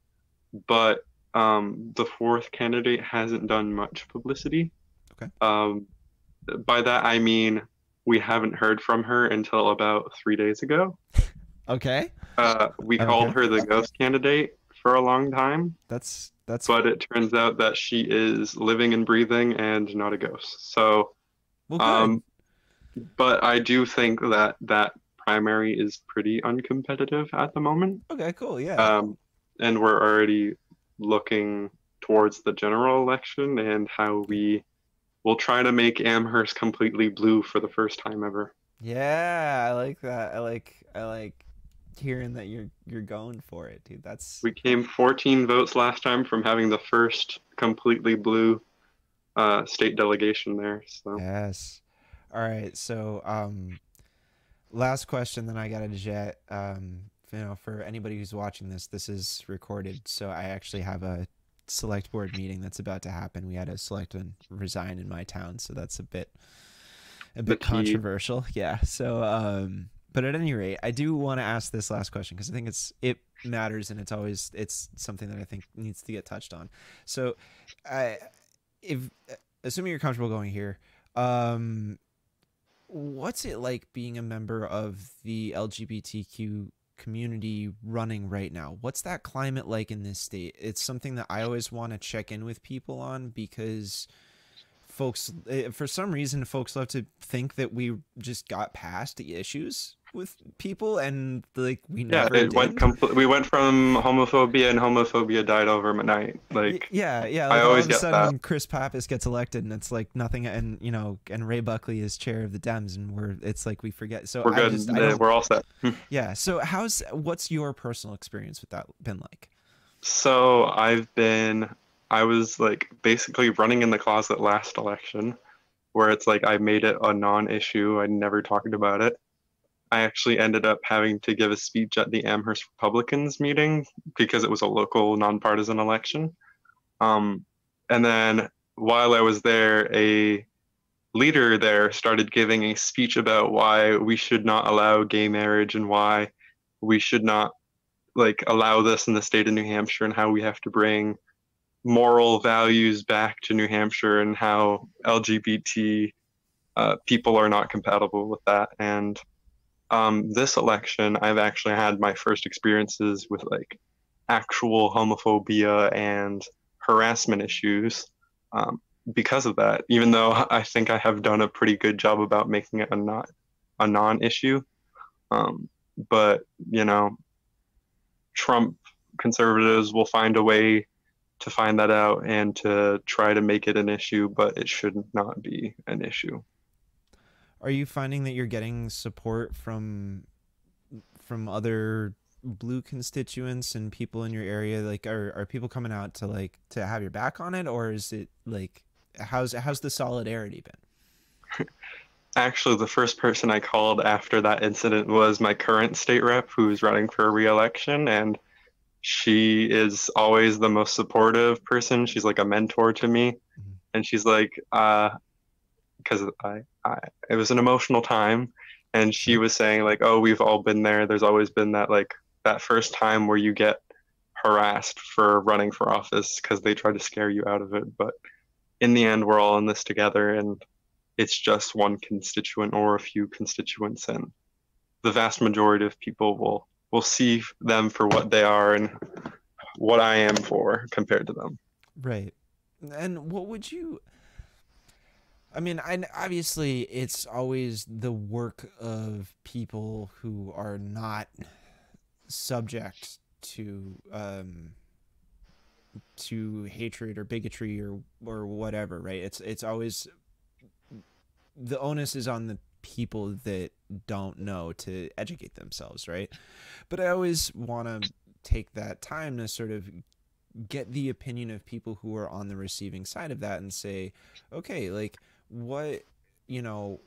B: but um, the fourth candidate hasn't done much publicity
A: Okay.
B: um, by that i mean we haven't heard from her until about three days ago. *laughs*
A: Okay.
B: Uh, we
A: Okay.
B: called her the ghost candidate for a long time,
A: That's that's
B: but it turns out that she is living and breathing and not a ghost. So,
A: well,
B: um, but I do think that that primary is pretty uncompetitive at the moment.
A: okay, cool. Yeah.
B: Um, and we're already looking towards the general election and how we will try to make Amherst completely blue for the first time ever.
A: yeah, I like that. I like I like hearing that you're you're going for it, dude. That's
B: We came 14 votes last time from having the first completely blue uh, state delegation there. So
A: Yes. All right. So, um, last question, then I got a jet. Um, you know, for anybody who's watching this, this is recorded, so I actually have a select board meeting that's about to happen. We had a select and resign in my town, so that's a bit, a bit controversial. Yeah. So, um, but at any rate, I do want to ask this last question because I think it's it matters and it's always it's something that I think needs to get touched on. So, I if assuming you're comfortable going here, um, what's it like being a member of the LGBTQ community running right now? What's that climate like in this state? It's something that I always want to check in with people on because folks eh, for some reason folks love to think that we just got past the issues with people and like we
B: yeah,
A: never
B: it
A: did.
B: went we went from homophobia and homophobia died overnight. Like
A: yeah, yeah.
B: I
A: Like all
B: always
A: of a sudden, Chris Pappas gets elected, and it's like nothing. And you know, and Ray Buckley is chair of the Dems, and we're it's like we forget. So
B: we're
A: I
B: good.
A: just, I
B: we're all set. *laughs*
A: yeah. So how's what's your personal experience with that been like?
B: So I've been, I was like basically running in the closet last election, where it's like I made it a non-issue. I never talked about it. I actually ended up having to give a speech at the Amherst Republicans meeting because it was a local nonpartisan election. Um, and then while I was there, a leader there started giving a speech about why we should not allow gay marriage and why we should not like allow this in the state of New Hampshire and how we have to bring moral values back to New Hampshire and how LGBT uh, people are not compatible with that. And um, this election, I've actually had my first experiences with like actual homophobia and harassment issues um, because of that. Even though I think I have done a pretty good job about making it a not a non-issue, um, but you know, Trump conservatives will find a way to find that out and to try to make it an issue, but it should not be an issue.
A: Are you finding that you're getting support from from other blue constituents and people in your area? Like, are are people coming out to like to have your back on it, or is it like how's how's the solidarity been? *laughs*
B: Actually, the first person I called after that incident was my current state rep who's running for re-election and she is always the most supportive person. She's like a mentor to me.
A: Mhm.
B: And she's like uh because I, I it was an emotional time and she was saying like, "Oh, we've all been there. There's always been that like that first time where you get harassed for running for office because they try to scare you out of it, but in the end we're all in this together and it's just one constituent or a few constituents and the vast majority of people will will see them for what they are and what I am for compared to them.
A: Right. And what would you I mean, I obviously it's always the work of people who are not subject to um to hatred or bigotry or or whatever, right? It's it's always the onus is on the people that don't know to educate themselves, right? But I always want to take that time to sort of get the opinion of people who are on the receiving side of that and say, okay, like what, you know,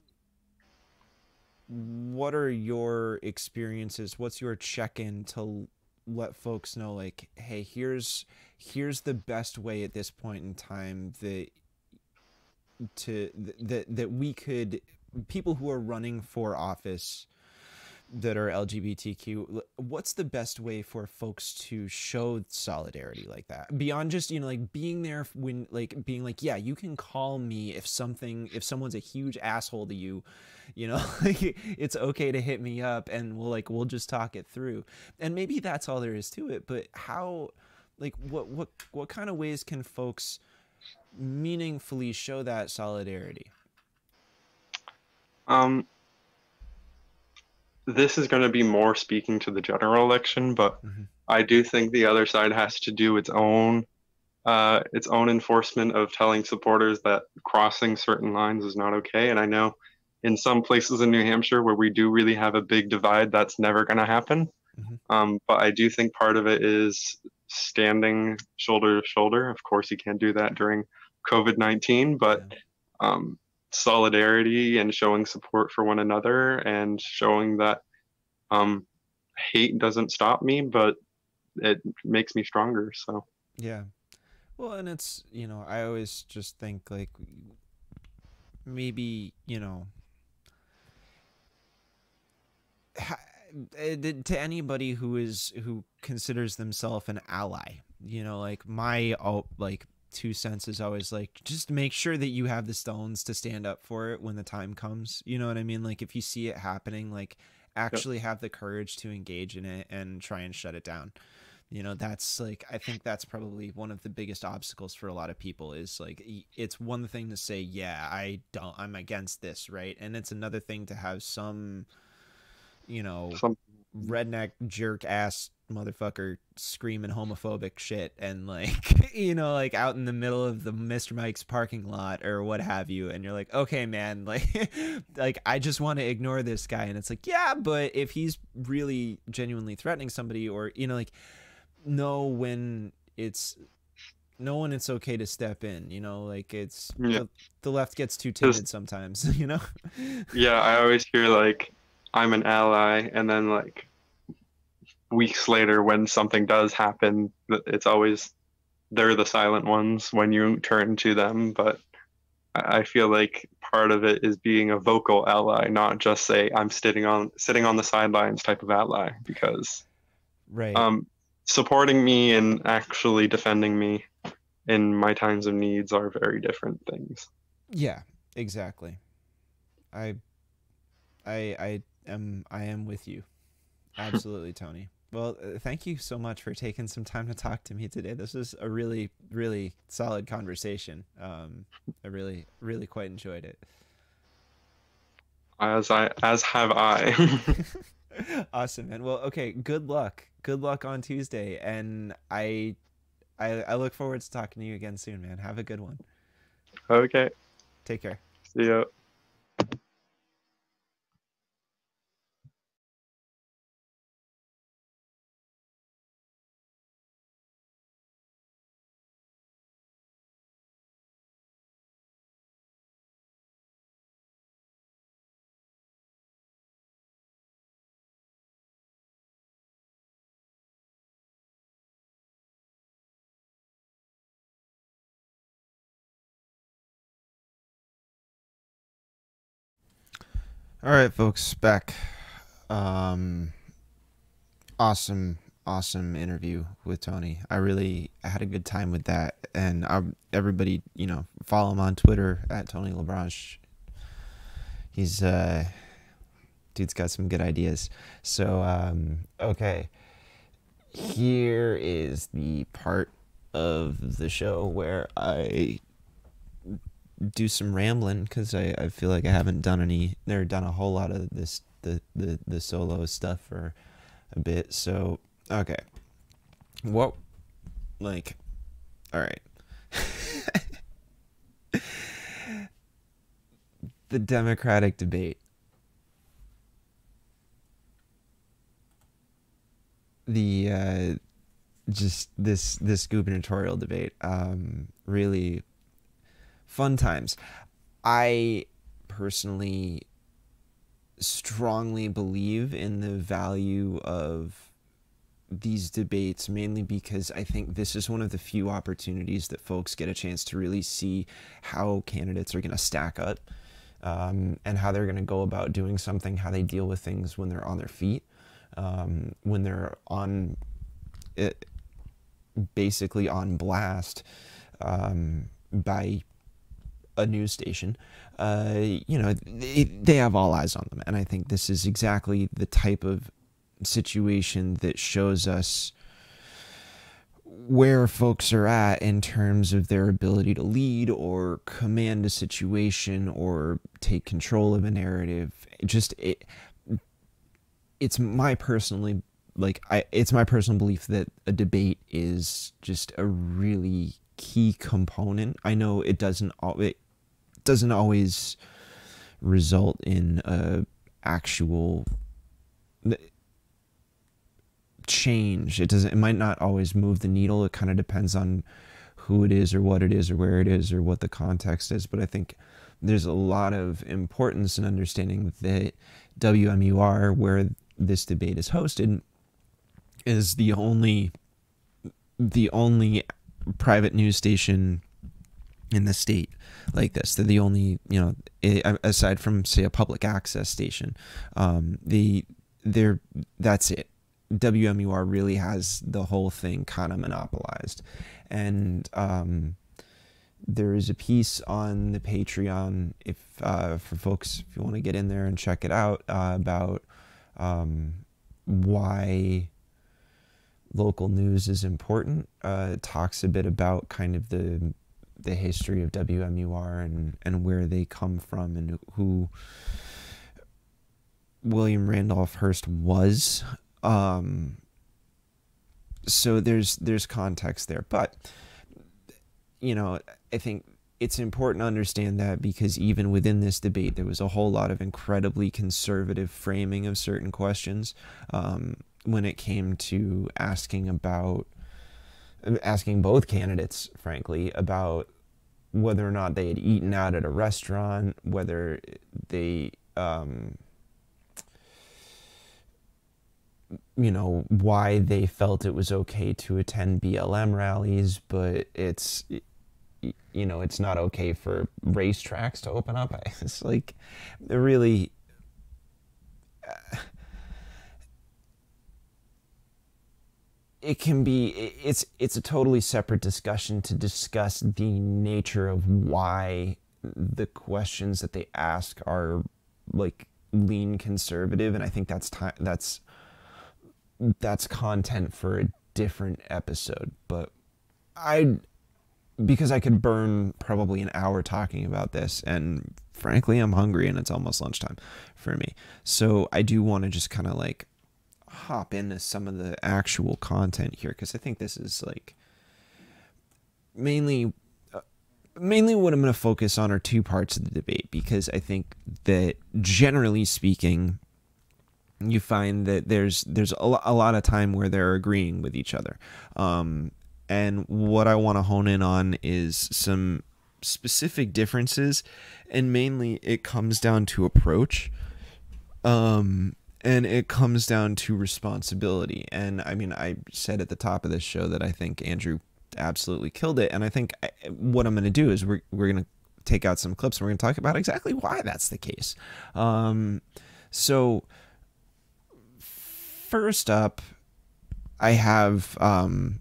A: what are your experiences? What's your check-in to let folks know like, hey, here's here's the best way at this point in time that to that that we could people who are running for office that are LGBTQ, what's the best way for folks to show solidarity like that? Beyond just, you know, like being there when like being like, yeah, you can call me if something if someone's a huge asshole to you, you know, *laughs* like it's okay to hit me up and we'll like we'll just talk it through. And maybe that's all there is to it, but how like what what what kind of ways can folks meaningfully show that solidarity?
B: Um this is going to be more speaking to the general election, but mm-hmm. I do think the other side has to do its own uh, its own enforcement of telling supporters that crossing certain lines is not okay. And I know in some places in New Hampshire where we do really have a big divide, that's never going to happen. Mm-hmm. Um, but I do think part of it is standing shoulder to shoulder. Of course, you can't do that during COVID 19, but yeah. um, solidarity and showing support for one another and showing that um, hate doesn't stop me, but it makes me stronger. So
A: yeah, well, and it's you know I always just think like maybe you know eh, to anybody who is who considers themselves an ally you know like my oh like two cents is always like just make sure that you have the stones to stand up for it when the time comes. You know what I mean? Like if you see it happening, like actually yep. have the courage to engage in it and try and shut it down. You know, that's like I think that's probably one of the biggest obstacles for a lot of people is like it's one thing to say, yeah, I don't I'm against this, right? And it's another thing to have some you know, some redneck jerk ass motherfucker screaming homophobic shit and like *laughs* you know like out in the middle of the Mr. Mike's parking lot or what have you and you're like okay man *laughs* like like I just want to ignore this guy and it's like yeah but if he's really genuinely threatening somebody or you know like know when it's know when it's okay to step in you know like it's yeah. the, the left gets too timid sometimes *laughs* you know
B: yeah I always hear like I'm an ally and then like weeks later when something does happen it's always they're the silent ones when you turn to them but i feel like part of it is being a vocal ally not just say i'm sitting on sitting on the sidelines type of ally because
A: right.
B: um supporting me and actually defending me in my times of needs are very different things.
A: Yeah exactly. I i i am i am with you. Absolutely tony well, uh, thank you so much for taking some time to talk to me today. This was a really, really solid conversation. Um, I really, really quite enjoyed it.
B: As I, as have I. *laughs* *laughs*
A: awesome, man. Well, okay. Good luck. Good luck on Tuesday, and I, I, I look forward to talking to you again soon, man. Have a good one.
B: Okay.
A: Take care.
B: See ya.
A: All right, folks, back. Um, awesome, awesome interview with Tony. I really had a good time with that, and I, everybody, you know, follow him on Twitter at Tony Labranche. He's uh, dude's got some good ideas. So, um, okay, here is the part of the show where I do some rambling because I, I feel like I haven't done any or done a whole lot of this the, the the solo stuff for a bit. So okay, what like all right. *laughs* the Democratic debate. The uh, just this this gubernatorial debate um, really fun times. I personally strongly believe in the value of these debates mainly because I think this is one of the few opportunities that folks get a chance to really see how candidates are going to stack up. um, and how they're going to go about doing something, how they deal with things when they're on their feet, um, when they're on it, basically on blast um, by a news station. Uh, you know, they, they have all eyes on them, and I think this is exactly the type of situation that shows us where folks are at in terms of their ability to lead or command a situation or take control of a narrative. It just it it's my personally like I it's my personal belief that a debate is just a really key component. I know it doesn't it doesn't always result in a actual change. It doesn't. It might not always move the needle. It kind of depends on who it is or what it is or where it is or what the context is. But I think there's a lot of importance in understanding that WMUR, where this debate is hosted, is the only the only private news station in the state like this. They're the only, you know, aside from say a public access station, um, the they're that's it. WMUR really has the whole thing kind of monopolized. And um, there is a piece on the Patreon if uh, for folks if you want to get in there and check it out uh, about um, why local news is important. Uh, it talks a bit about kind of the the history of WMUR and and where they come from and who William Randolph Hearst was. Um, so there's there's context there, but you know, I think it's important to understand that because even within this debate, there was a whole lot of incredibly conservative framing of certain questions um, when it came to asking about asking both candidates, frankly, about whether or not they had eaten out at a restaurant, whether they um, you know why they felt it was okay to attend BLM rallies, but it's you know it's not okay for racetracks to open up. *laughs* It's like really. Uh, it can be it's it's a totally separate discussion to discuss the nature of why the questions that they ask are like lean conservative and i think that's time that's that's content for a different episode. But I, because I could burn probably an hour talking about this, and frankly, I'm hungry and it's almost lunchtime for me. So I do want to just kind of like hop into some of the actual content here because I think this is like mainly uh, mainly what I'm going to focus on are two parts of the debate because I think that generally speaking you find that there's there's a, a lot of time where they're agreeing with each other. Um, and what I want to hone in on is some specific differences, and mainly it comes down to approach. Um, and it comes down to responsibility. And I mean, I said at the top of this show that I think Andru absolutely killed it. And I think I, what I'm going to do is we're, we're going to take out some clips and we're going to talk about exactly why that's the case. Um, so, first up, I have um,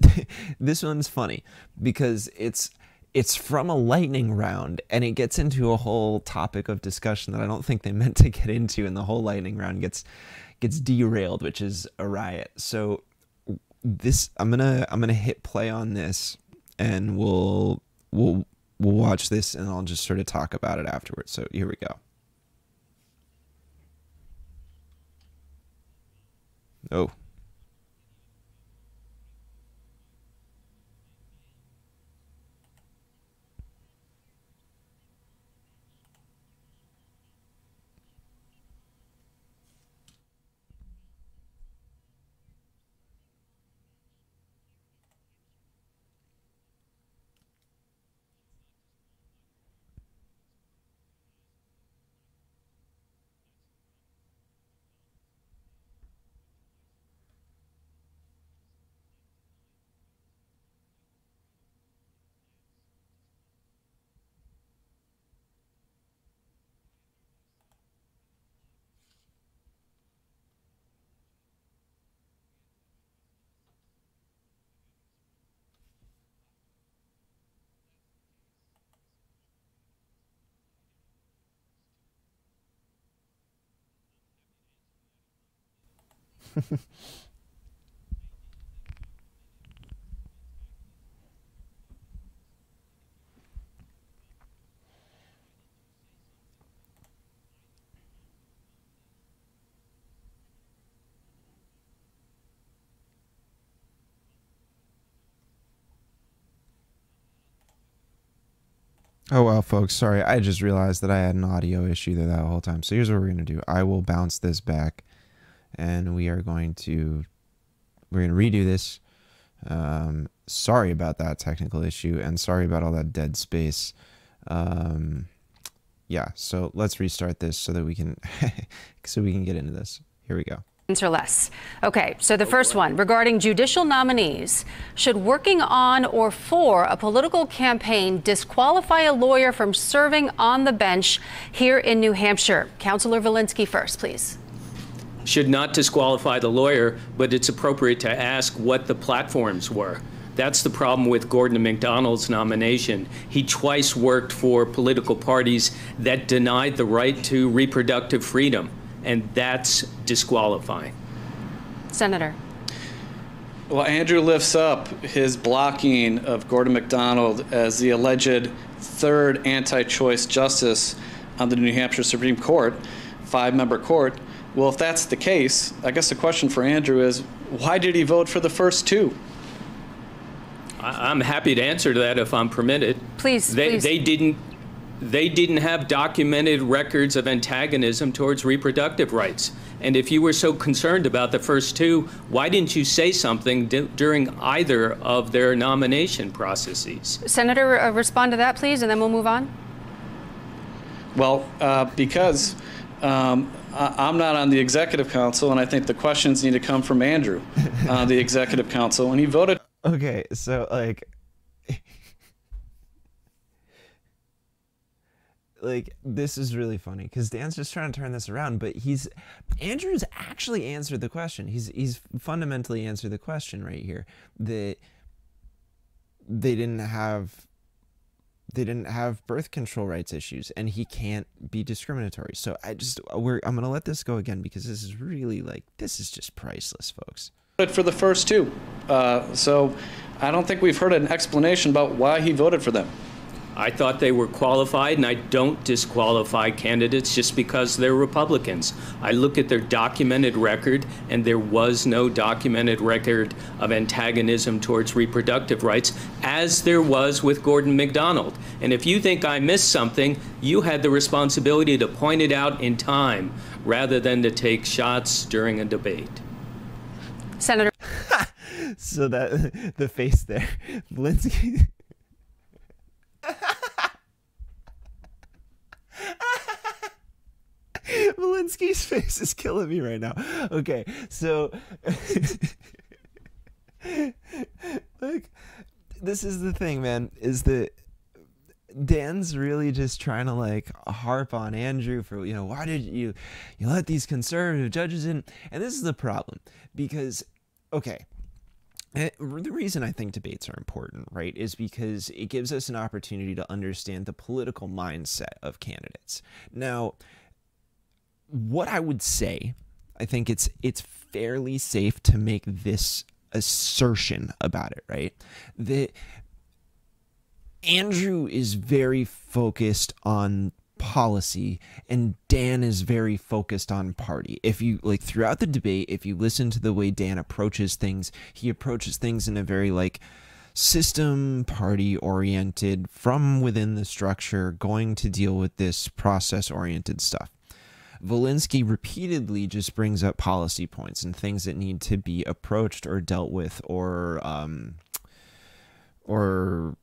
A: *laughs* this one's funny because it's it's from a lightning round and it gets into a whole topic of discussion that I don't think they *laughs* meant to get into and the whole lightning round gets gets derailed which is a riot. So this I'm going to I'm going to hit play on this and we'll we'll we'll watch this and I'll just sort of talk about it afterwards. So here we go. Oh. Oh well, folks. Sorry, I just realized that I had an audio issue there that whole time. So here's what we're gonna do. I will bounce this back, and we are going to we're gonna redo this. Um, sorry about that technical issue, and sorry about all that dead space. Um, yeah. So let's restart this so that we can *laughs* so we can get into this. Here we go
C: or less. Okay, so the first one regarding judicial nominees. Should working on or for a political campaign disqualify a lawyer from serving on the bench here in New Hampshire? Councillor Volinsky first, please.
D: Should not disqualify the lawyer, but it's appropriate to ask what the platforms were. That's the problem with Gordon MacDonald's nomination. He twice worked for political parties that denied the right to reproductive freedom and that's disqualifying.
C: Senator.
E: Well, Andru lifts up his blocking of Gordon MacDonald as the alleged third anti choice justice on the New Hampshire Supreme Court, five member court. Well, if that's the case, I guess the question for Andru is why did he vote for the first two?
D: I'm happy to answer that if I'm permitted.
C: Please,
D: they,
C: please.
D: They didn't they didn't have documented records of antagonism towards reproductive rights. And if you were so concerned about the first two, why didn't you say something d- during either of their nomination processes?
C: Senator, uh, respond to that, please, and then we'll move on.
E: Well, uh, because um, I- am not on the executive council, and I think the questions need to come from Andru, uh, the *laughs* executive council, and he voted.
A: Okay, so like *laughs* like this is really funny because Dan's just trying to turn this around, but he's Andru's actually answered the question. He's he's fundamentally answered the question right here that they didn't have they didn't have birth control rights issues and he can't be discriminatory. So I just we're I'm gonna let this go again because this is really like this is just priceless, folks.
E: but For the first two, uh, so I don't think we've heard an explanation about why he voted for them.
D: I thought they were qualified, and I don't disqualify candidates just because they're Republicans. I look at their documented record, and there was no documented record of antagonism towards reproductive rights, as there was with Gordon MacDonald. And if you think I missed something, you had the responsibility to point it out in time rather than to take shots during a debate.
C: Senator. *laughs*
A: so that *laughs* the face there, Lindsay. Volinsky's face is killing me right now. Okay, so like this is the thing, man, is that Dan's really just trying to like harp on Andru for you know why did you you let these conservative judges in and this is the problem because okay Eh, the reason I think debates are important, right, is because it gives us an opportunity to understand the political mindset of candidates. Now, what I would say, I think it's it's fairly safe to make this assertion about it, right? That Andru is very focused on policy and Dan is very focused on party. If you like throughout the debate, if you listen to the way Dan approaches things, he approaches things in a very like system party oriented from within the structure going to deal with this process oriented stuff. Volinsky repeatedly just brings up policy points and things that need to be approached or dealt with or um, or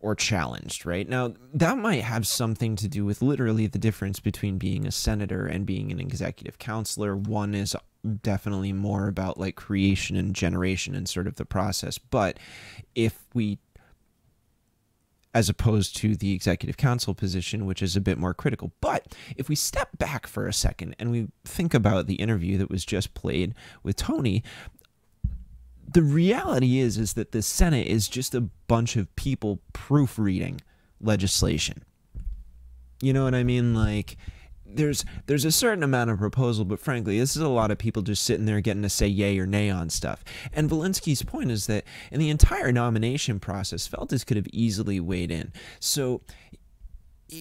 A: or challenged, right? Now, that might have something to do with literally the difference between being a senator and being an executive counselor. One is definitely more about like creation and generation and sort of the process. But if we as opposed to the executive council position, which is a bit more critical. But if we step back for a second and we think about the interview that was just played with Tony, the reality is is that the Senate is just a bunch of people proofreading legislation. You know what I mean? Like there's there's a certain amount of proposal, but frankly, this is a lot of people just sitting there getting to say yay or nay on stuff. And Volinsky's point is that in the entire nomination process, Feltes could have easily weighed in. So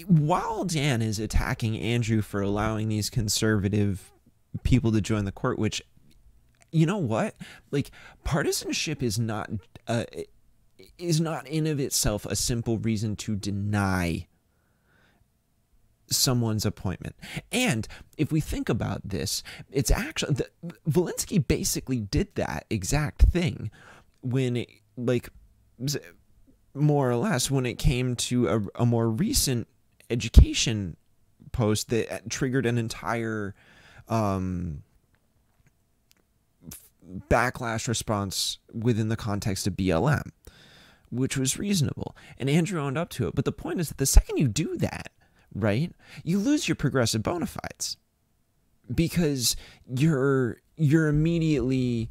A: while Dan is attacking Andru for allowing these conservative people to join the court, which you know what, like partisanship is not uh, is not in of itself a simple reason to deny someone's appointment. And if we think about this, it's actually the, Volinsky basically did that exact thing when, it, like, more or less, when it came to a, a more recent education post that triggered an entire um, backlash response within the context of BLM, which was reasonable. And Andru owned up to it. But the point is that the second you do that, right, you lose your progressive bona fides because you're you're immediately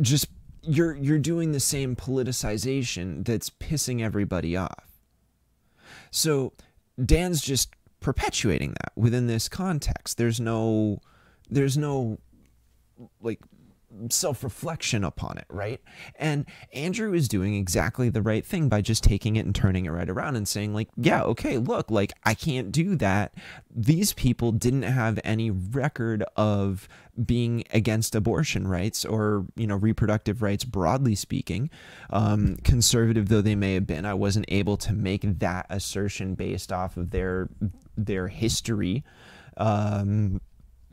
A: just you're you're doing the same politicization that's pissing everybody off. So Dan's just perpetuating that within this context. There's no there's no like self-reflection upon it right? And andru is doing exactly the right thing by just taking it and turning it right around and saying like yeah okay look like i can't do that. These people didn't have any record of being against abortion rights or you know reproductive rights broadly speaking. Um, conservative though they may have been i wasn't able to make that assertion based off of their their history. Um,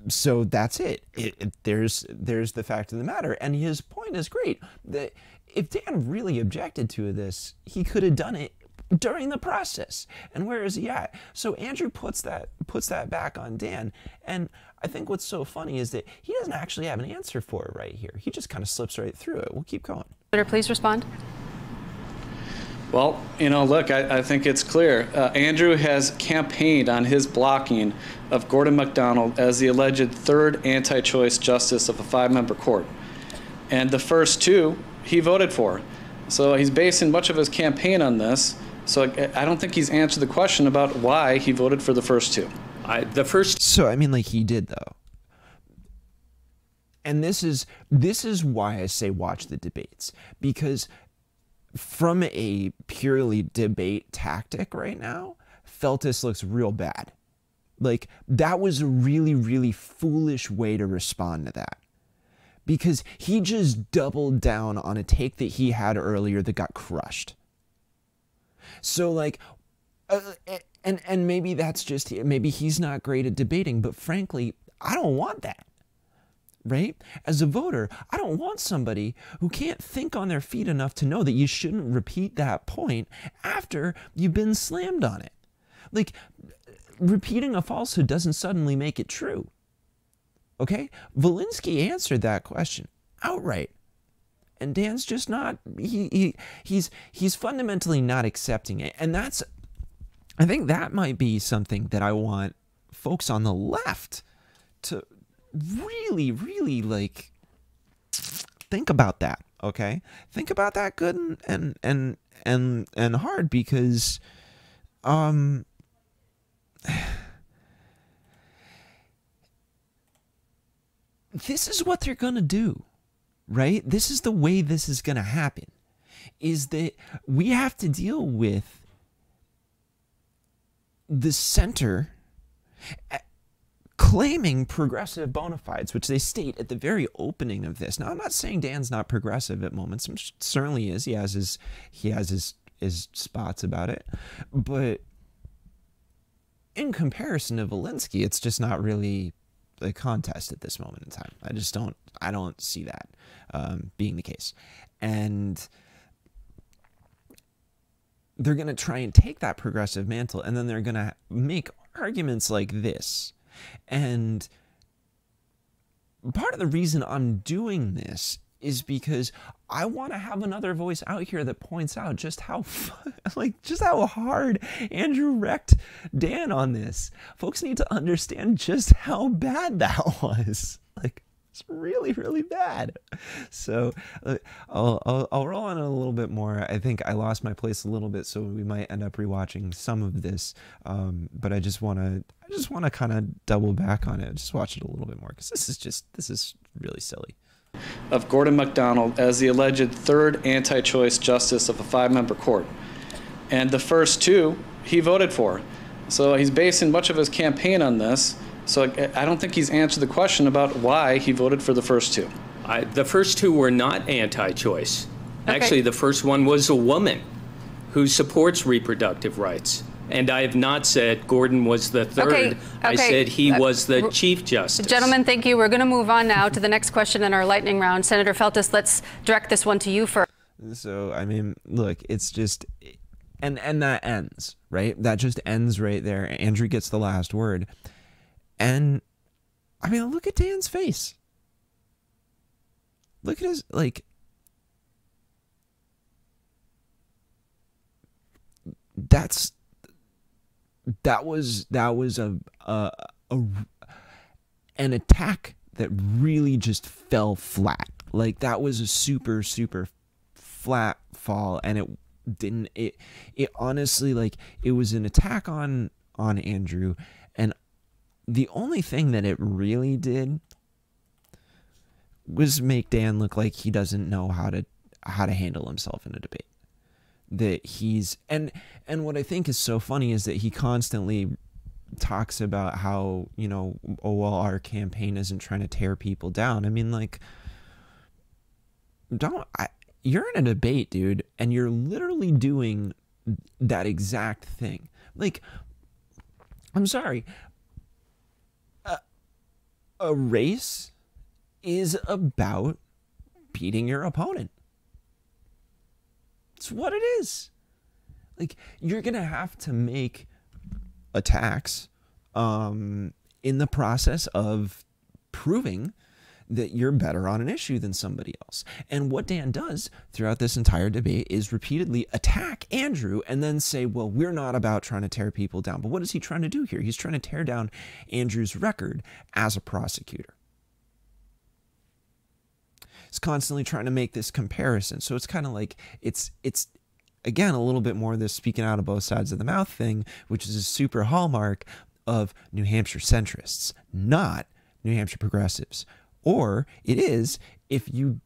A: so that's it. It, it. There's there's the fact of the matter, and his point is great. That if Dan really objected to this, he could have done it during the process. And where is he at? So Andru puts that puts that back on Dan, and I think what's so funny is that he doesn't actually have an answer for it right here. He just kind of slips right through it. We'll keep going.
C: Twitter, please respond.
E: Well, you know, look, I, I think it's clear. Uh, Andru has campaigned on his blocking of Gordon MacDonald as the alleged third anti choice justice of a five member court. And the first two he voted for. So he's basing much of his campaign on this. So I, I don't think he's answered the question about why he voted for the first two.
D: I, the first.
A: So, I mean, like he did, though. And this is this is why I say watch the debates because from a purely debate tactic right now, Feltes looks real bad. Like, that was a really, really foolish way to respond to that. Because he just doubled down on a take that he had earlier that got crushed. So, like, uh, and and maybe that's just maybe he's not great at debating, but frankly, I don't want that right? As a voter, I don't want somebody who can't think on their feet enough to know that you shouldn't repeat that point after you've been slammed on it. Like, repeating a falsehood doesn't suddenly make it true. Okay? Volinsky answered that question outright. And Dan's just not he, he he's he's fundamentally not accepting it. And that's I think that might be something that I want folks on the left to really, really like think about that. Okay, think about that good and and and and, and hard because, um. *sighs* This is what they're going to do, right? This is the way this is going to happen. Is that we have to deal with the center eh, claiming progressive bona fides, which they state at the very opening of this. Now, I'm not saying Dan's not progressive at moments. I'm certainly is. He has his he has his his spots about it, but in comparison to Volinsky, it's just not really a contest at this moment in time. I just don't I don't see that um, being the case, and they're going to try and take that progressive mantle, and then they're going to make arguments like this and part of the reason I'm doing this is because I want to have another voice out here that points out just how *laughs* like just how hard Andru wrecked Dan on this. Folks need to understand just how bad that *laughs* was. Like It's really, really bad. So uh, I'll, I'll, I'll roll on a little bit more. I think I lost my place a little bit, so we might end up rewatching some of this. Um, but I just want to, I just want to kind of double back on it. Just watch it a little bit more because this is just, this is really silly.
E: Of Gordon MacDonald as the alleged third anti choice justice of a five member court. And the first two he voted for. So he's basing much of his campaign on this. So I don't think he's answered the question about why he voted for the first two.
D: I, the first two were not anti-choice.
C: Okay.
D: Actually, the first one was a woman who supports reproductive rights. And I have not said Gordon was the third.
C: Okay,
D: I said he
C: Uh,
D: was the
C: r-
D: Chief Justice.
C: Gentlemen, thank you. We're going to move on now to the next question in our lightning round. Senator Feltes, let's direct this one to you first.
A: So I mean, look, it's just, and and that ends right. That just ends right there. Andru gets the last word, and I mean, look at Dan's face. Look at his like. That's that was that was a a, a an attack that really just fell flat. Like that was a super super flat fall and it didn't it it honestly like it was an attack on on Andru and the only thing that it really did was make Dan look like he doesn't know how to how to handle himself in a debate that he's and and what I think is so funny is that he constantly talks about how you know oh well our campaign isn't trying to tear people down. I mean like don't I you're in a debate, dude, and you're literally doing that exact thing. Like I'm sorry. A, a race is about beating your opponent. It's what it is. Like you're gonna have to make attacks um, in the process of proving that you're better on an issue than somebody else. And what Dan does throughout this entire debate is repeatedly attack Andru and then say, well, we're not about trying to tear people down. But what is he trying to do here? He's trying to tear down Andru's record as a prosecutor. He's constantly trying to make this comparison. So it's kind of like it's it's again a little bit more this speaking out of both sides of the mouth thing, which is a super hallmark of New Hampshire centrists, not New Hampshire progressives. Or it is if you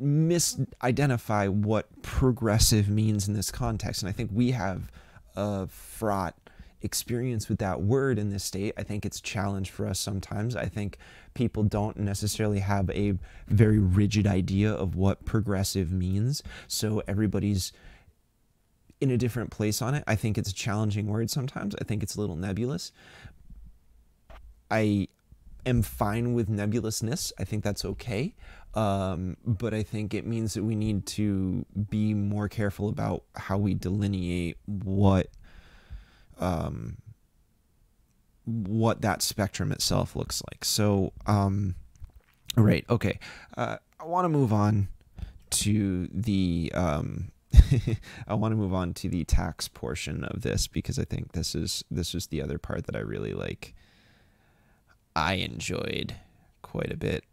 A: misidentify what progressive means in this context. And I think we have a fraught experience with that word in this state. I think it's a challenge for us sometimes. I think people don't necessarily have a very rigid idea of what progressive means. So everybody's in a different place on it. I think it's a challenging word sometimes. I think it's a little nebulous. I am fine with nebulousness. I think that's okay. Um, but I think it means that we need to be more careful about how we delineate what um, what that spectrum itself looks like. So, um, right, okay. Uh, I want to move on to the um, *laughs* I want to move on to the tax portion of this because I think this is this is the other part that I really like. I enjoyed quite a bit.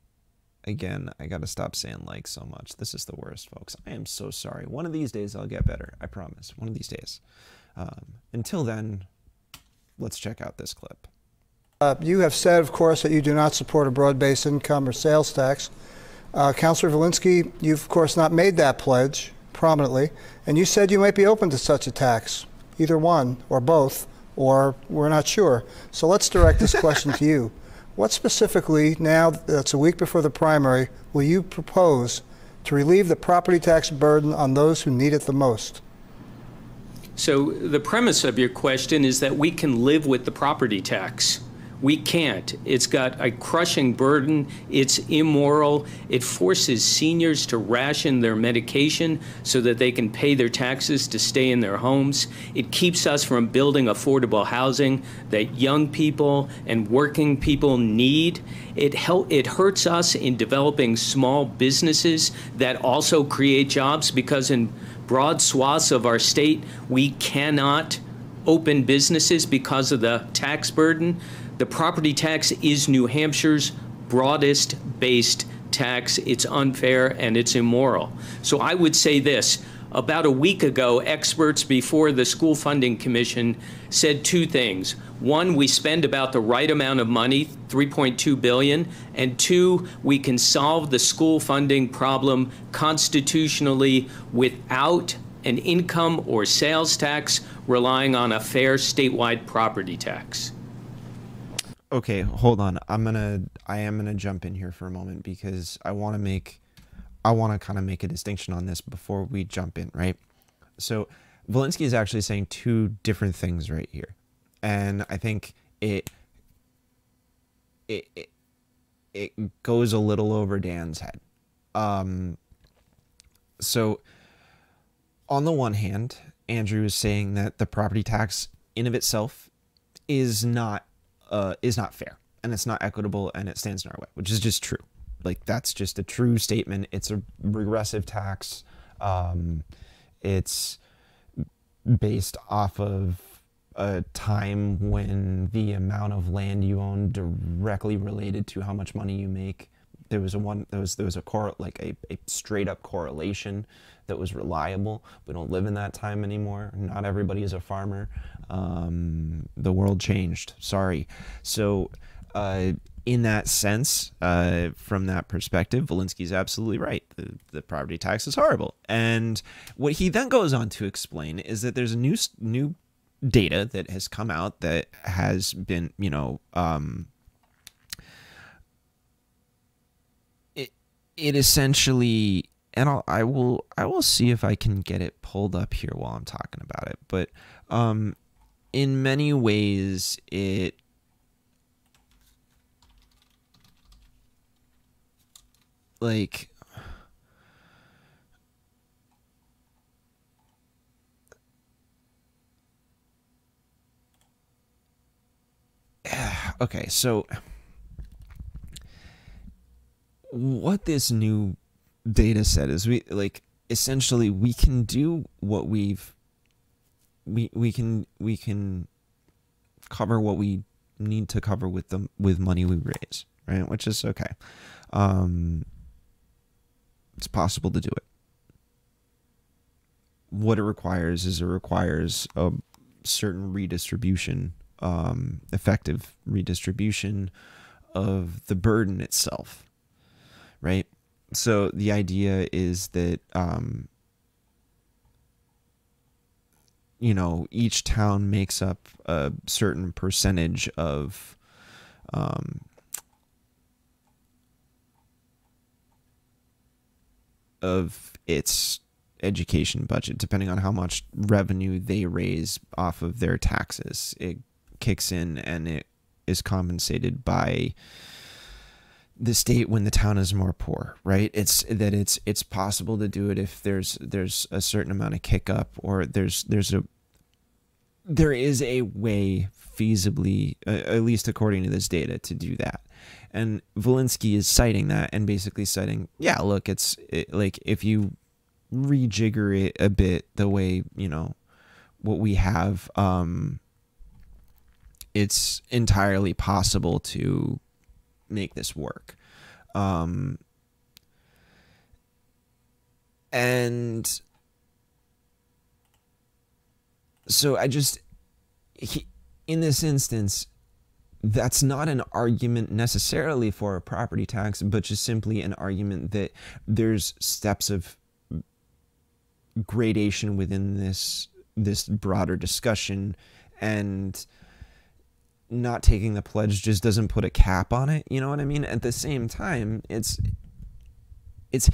A: Again, I got to stop saying like so much. This is the worst, folks. I am so sorry. One of these days I'll get better. I promise. One of these days. Um, until then, let's check out this clip.
F: Uh, you have said, of course, that you do not support a broad-based income or sales tax. Uh, Councillor Volinsky, you've of course not made that pledge prominently, and you said you might be open to such a tax, either one or both, or we're not sure. So let's direct this question to you. *laughs* What specifically, now that's a week before the primary, will you propose to relieve the property tax burden on those who need it the most?
D: So the premise of your question is that we can live with the property tax. We can't. It's got a crushing burden. It's immoral. It forces seniors to ration their medication so that they can pay their taxes to stay in their homes. It keeps us from building affordable housing that young people and working people need. It help, it hurts us in developing small businesses that also create jobs because in broad swaths of our state we cannot open businesses because of the tax burden. The property tax is New Hampshire's broadest based tax. It's unfair and it's immoral. So I would say this. About a week ago, experts before the School Funding Commission said two things. One, we spend about the right amount of money, 3.2 billion, and two, we can solve the school funding problem constitutionally without an income or sales tax relying on a fair statewide property tax.
A: Okay, hold on. I'm going to I am going to jump in here for a moment because I want to make I want to kind of make a distinction on this before we jump in, right? So, Volinsky is actually saying two different things right here. And I think it it it, it goes a little over Dan's head. Um so on the one hand, Andru is saying that the property tax in of itself is not uh, is not fair and it's not equitable and it stands in our way, which is just true. Like that's just a true statement. It's a regressive tax. Um, it's based off of a time when the amount of land you own directly related to how much money you make. There was a one there was there was a core like a, a straight up correlation that was reliable. We don't live in that time anymore. Not everybody is a farmer. Um, the world changed. Sorry. So uh, in that sense uh, from that perspective Volinsky's absolutely right the, the property tax is horrible and what he then goes on to explain is that there's a new new data that has come out that has been you know um, it essentially and I'll, I will I will see if I can get it pulled up here while I'm talking about it. But um, in many ways, it like *sighs* okay, so what this new data set is we like essentially we can do what we've we we can we can cover what we need to cover with the with money we raise right? Which is okay. Um it's possible to do it what it requires is it requires a certain redistribution um effective redistribution of the burden itself right? So the idea is that um, you know each town makes up a certain percentage of um, of its education budget depending on how much revenue they raise off of their taxes it kicks in and it is compensated by the state when the town is more poor, right? It's that it's it's possible to do it if there's there's a certain amount of kick up or there's there's a there is a way feasibly, uh, at least according to this data, to do that. And Volinsky is citing that and basically citing, yeah, look, it's it, like if you rejigger it a bit the way you know what we have, um, it's entirely possible to make this work. Um, and so I just, he, in this instance, that's not an argument necessarily for a property tax, but just simply an argument that there's steps of gradation within this this broader discussion and not taking the pledge just doesn't put a cap on it. You know what I mean? At the same time, it's it's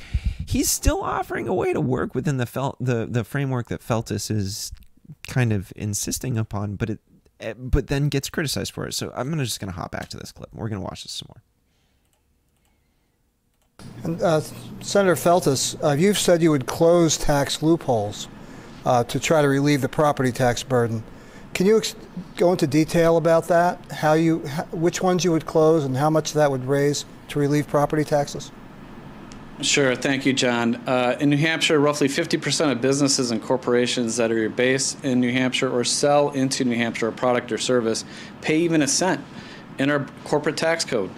A: he's still offering a way to work within the felt the the framework that Feltes is kind of insisting upon, but it, it but then gets criticized for it. So I'm gonna just gonna hop back to this clip. We're gonna watch this some more.
F: And, uh, Senator Feltes, uh, you've said you would close tax loopholes uh, to try to relieve the property tax burden. Can you go into detail about that? How you, which ones you would close, and how much that would raise to relieve property taxes?
E: Sure. Thank you, John. Uh, in New Hampshire, roughly 50% of businesses and corporations that are based in New Hampshire or sell into New Hampshire a product or service pay even a cent in our corporate tax code.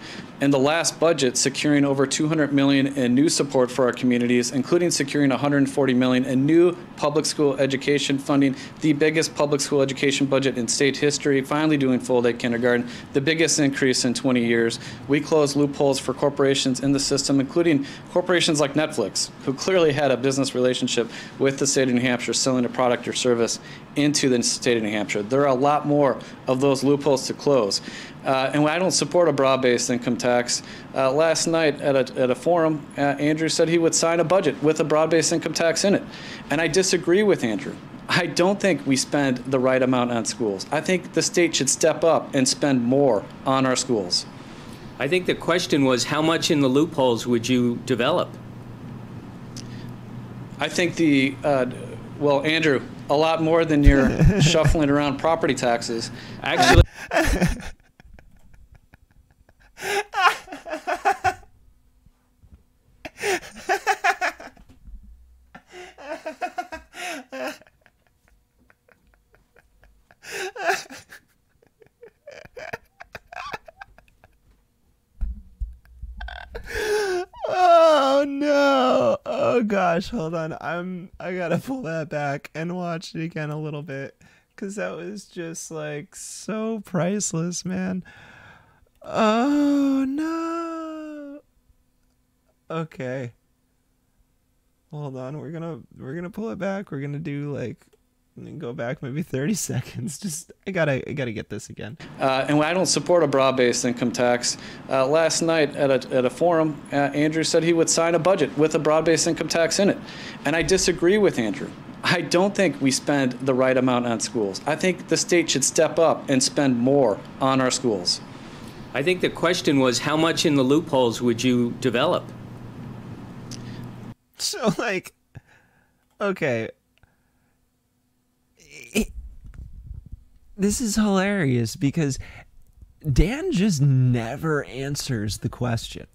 E: In the last budget securing over 200 million in new support for our communities, including securing 140 million in new public school education funding, the biggest public school education budget in state history, finally doing full day kindergarten, the biggest increase in 20 years. We closed loopholes for corporations in the system, including corporations like Netflix, who clearly had a business relationship with the state of New Hampshire selling a product or service into the state of New Hampshire. There are a lot more of those loopholes to close. Uh, and I don't support a broad-based income tax. Uh, last night at a, at a forum, uh, Andru said he would sign a budget with a broad-based income tax in it. And I disagree with Andru. I don't think we spend the right amount on schools. I think the state should step up and spend more on our schools.
D: I think the question was how much in the loopholes would you develop?
E: I think the, uh, well, Andru, a lot more than you're *laughs* shuffling around property taxes.
D: Actually, *laughs*
A: Oh no! Oh gosh, hold on. I'm I gotta pull that back and watch it again a little bit because that was just like so priceless, man. Oh no! Okay. Hold on. We're gonna we're gonna pull it back. We're gonna do like go back maybe 30 *laughs* seconds. Just I gotta I gotta get this again.
E: Uh, and I don't support a broad-based income tax. Uh, last night at a, at a forum, uh, Andru said he would sign a budget with a broad-based income tax in it. And I disagree with Andru. I don't think we spend the right amount on schools. I think the state should step up and spend more on our schools.
D: I think the question was how much in the loopholes would you develop?
A: So like okay. This is hilarious because Dan just never answers the question.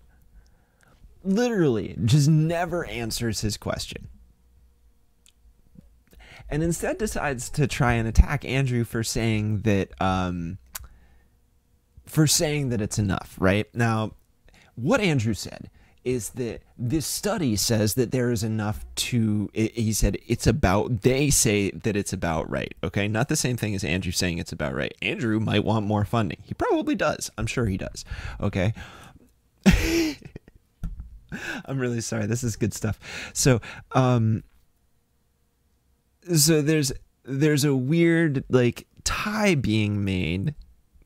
A: Literally, just never answers his question. And instead decides to try and attack Andru for saying that um for saying that it's enough, right? Now, what Andru said is that this study says that there is enough to i- he said it's about they say that it's about right okay? Not the same thing as andru saying it's about right. Andru might want more funding. He probably does. I'm sure he does okay? *laughs* I'm really sorry. This is good stuff. So um so there's there's a weird like tie being made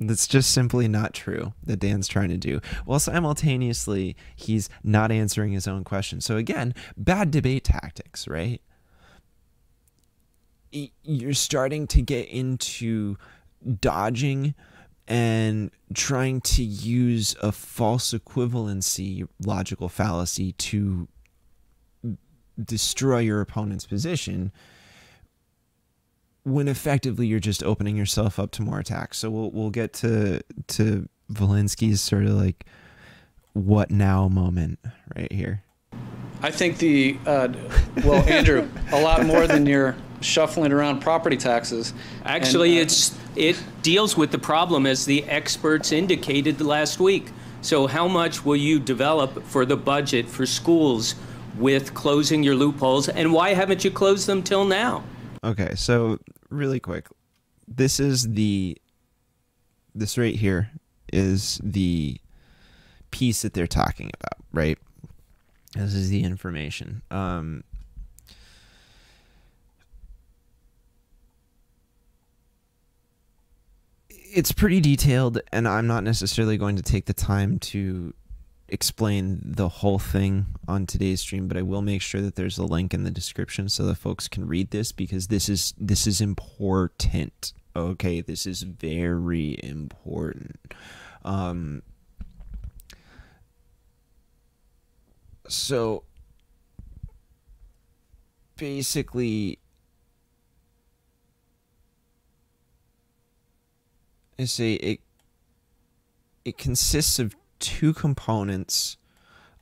A: that's just simply not true that Dan's trying to do. While simultaneously he's not answering his own question. So again, bad debate tactics, right? You're starting to get into dodging and trying to use a false equivalency logical fallacy to destroy your opponent's position when effectively you're just opening yourself up to more attacks. So we'll we'll get to to Volinsky's sort of like what now moment right here.
E: I think the, uh, well, Andru, a lot more than you're shuffling around property taxes.
D: Actually,
E: And, uh,
D: it's it deals with the problem as the experts indicated last week. So how much will you develop for the budget for schools with closing your loopholes and why haven't you closed them till now?
A: Okay, so really quick. This is the this right here is the piece that they're talking about, right? This is the information. Um it's pretty detailed and I'm not necessarily going to take the time to explain the whole thing on today's stream but I will make sure that there's a link in the description so that folks can read this because this is this is important okay? This is very important. Um so basically I say it it consists of two components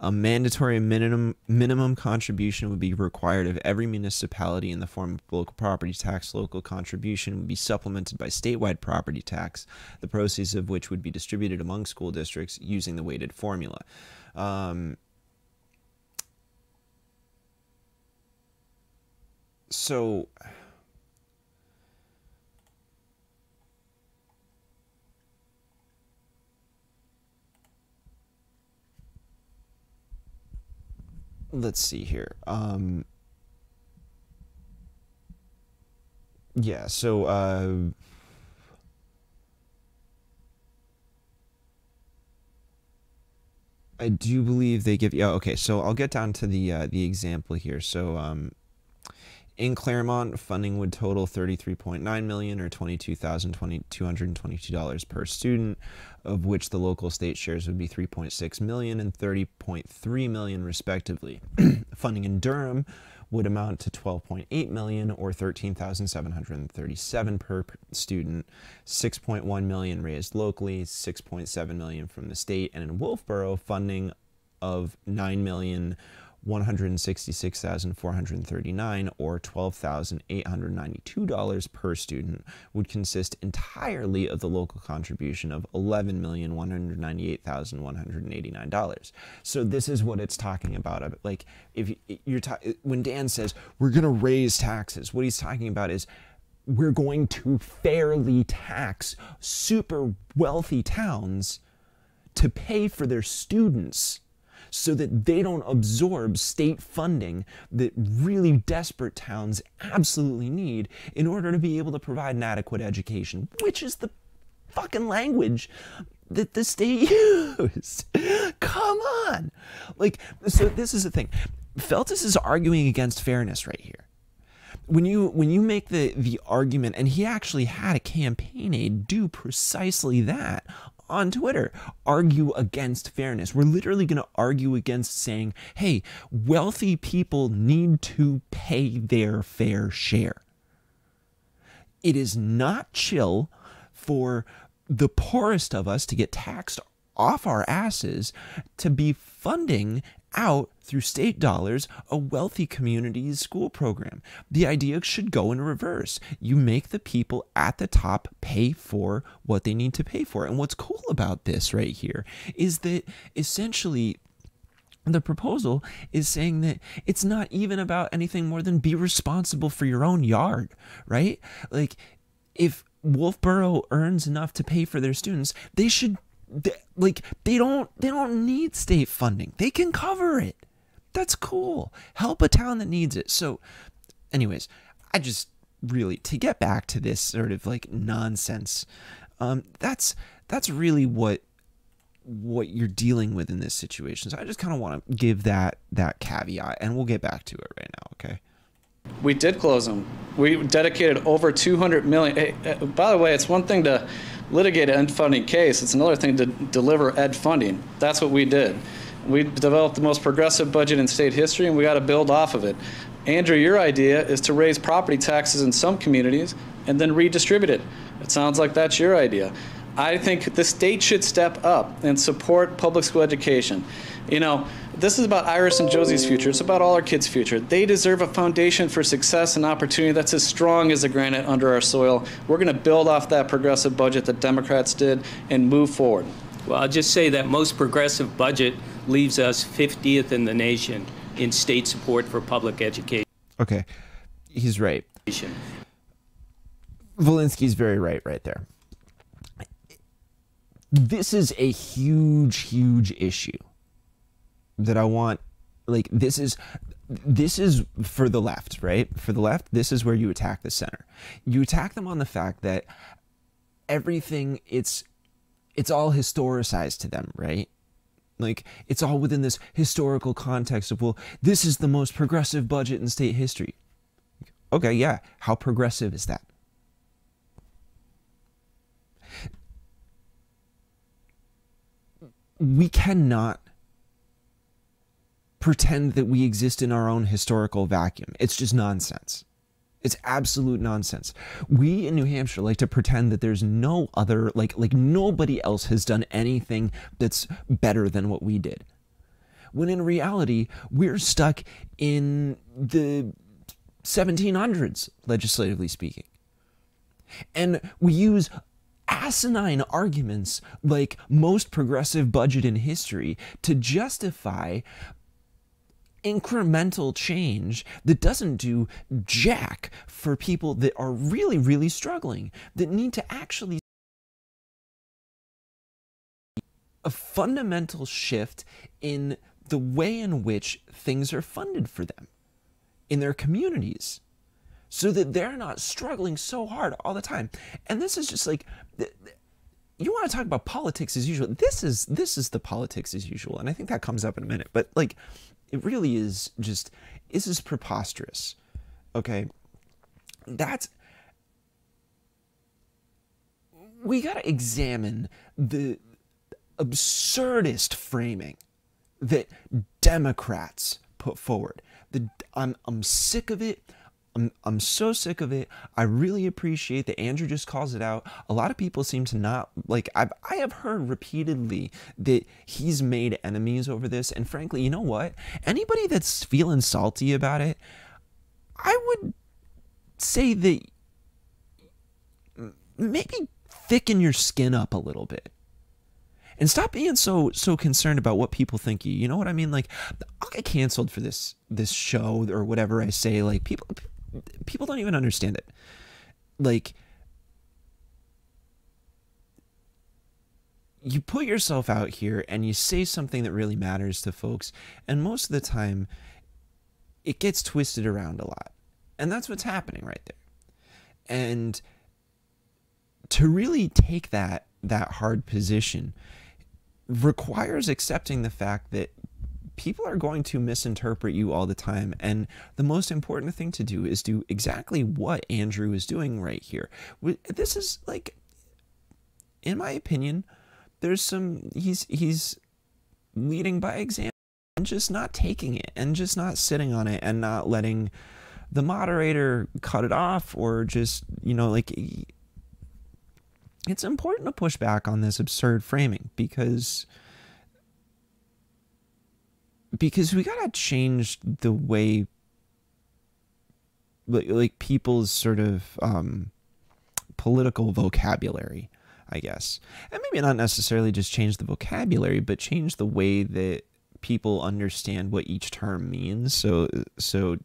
A: A mandatory minimum minimum contribution would be required of every municipality in the form of local property tax. Local contribution would be supplemented by statewide property tax, the proceeds of which would be distributed among school districts using the weighted formula. Um, so let's see here. Um, yeah, so uh, I do believe they give. Yeah, okay. So I'll get down to the uh, the example here. So um, in Claremont, funding would total 33.9 million or $22,222 per student, of which the local state shares would be $3.6 million and $30.3 million respectively. *clears throat* funding in Durham would amount to 12.8 million or 13,737 per student, 6.1 million raised locally, 6.7 million from the state, and in Wolfeboro funding of 9 million 166,439 or $12,892 per student would consist entirely of the local contribution of $11,198,189. So this is what it's talking about. Like if you're when Dan says we're going to raise taxes, what he's talking about is we're going to fairly tax super wealthy towns to pay for their students so that they don't absorb state funding that really desperate towns absolutely need in order to be able to provide an adequate education, which is the fucking language that the state *laughs* used. Come on. Like, so this is the thing. Feltes is arguing against fairness right here. When you when you make the the argument, and he actually had a campaign aide do precisely that on Twitter argue against fairness. We're literally going to argue against saying, hey, wealthy people need to pay their fair share. It is not chill for the poorest of us to get taxed off our asses to be funding out through state dollars a wealthy community's school program. The idea should go in reverse. You make the people at the top pay for what they need to pay for. And what's cool about this right here is that essentially the proposal is saying that it's not even about anything more than be responsible for your own yard, right? Like if Wolfeboro earns enough to pay for their students, they should they, like they don't they don't need state funding. They can cover it. That's cool. Help a town that needs it. So anyways, I just really to get back to this sort of like nonsense. Um that's that's really what what you're dealing with in this situation. So I just kind of want to give that that caveat and we'll get back to it right now, okay?
E: We did close them. We dedicated over 200 million. Hey, uh, by the way, it's one thing to litigate an ed funding case. It's another thing to deliver ed funding. That's what we did. We developed the most progressive budget in state history, and we got to build off of it. Andru, your idea is to raise property taxes in some communities and then redistribute it. It sounds like that's your idea. I think the state should step up and support public school education. You know, this is about Iris and Josie's future. It's about all our kids' future. They deserve a foundation for success and opportunity that's as strong as the granite under our soil. We're going to build off that progressive budget that Democrats did and move forward.
D: Well, I'll just say that most progressive budget leaves us 50th in the nation in state support for public education.
A: Okay, he's right. Volinsky's very right right there. This is a huge, huge issue that I want like this is this is for the left, right? For the left, this is where you attack the center. You attack them on the fact that everything it's it's all historicized to them, right? Like it's all within this historical context of well, this is the most progressive budget in state history. Okay, yeah. How progressive is that? We cannot pretend that we exist in our own historical vacuum. It's just nonsense. It's absolute nonsense. We in New Hampshire like to pretend that there's no other like like nobody else has done anything that's better than what we did. when in reality, we're stuck in the 1700s, legislatively speaking. And we use asinine arguments like most progressive budget in history to justify incremental change that doesn't do jack for people that are really, really struggling, that need to actually a fundamental shift in the way in which things are funded for them in their communities so that they're not struggling so hard all the time. And this is just like you want to talk about politics as usual. This is this is the politics as usual, and I think that comes up in a minute. But like, it really is just this is preposterous. Okay, that's we got to examine the absurdist framing that Democrats put forward. The, I'm, I'm sick of it. I'm, I'm so sick of it. I really appreciate that Andru just calls it out. A lot of people seem to not like I've I have heard repeatedly that he's made enemies over this. And frankly, you know what? Anybody that's feeling salty about it, I would say that maybe thicken your skin up a little bit and stop being so so concerned about what people think you. You know what I mean? Like, I'll get canceled for this this show or whatever I say. Like, people people don't even understand it. Like, you put yourself out here and you say something that really matters to folks, and most of the time, it gets twisted around a lot, and that's what's happening right there. And to really take that that hard position requires accepting the fact that people are going to misinterpret you all the time. And the most important thing to do is do exactly what Andru is doing right here. This is like, in my opinion, there's some, he's, he's leading by example and just not taking it and just not sitting on it and not letting the moderator cut it off or just, you know, like, it's important to push back on this absurd framing because because we gotta change the way like, like people's sort of um, political vocabulary i guess and maybe not necessarily just change the vocabulary but change the way that people understand what each term means so so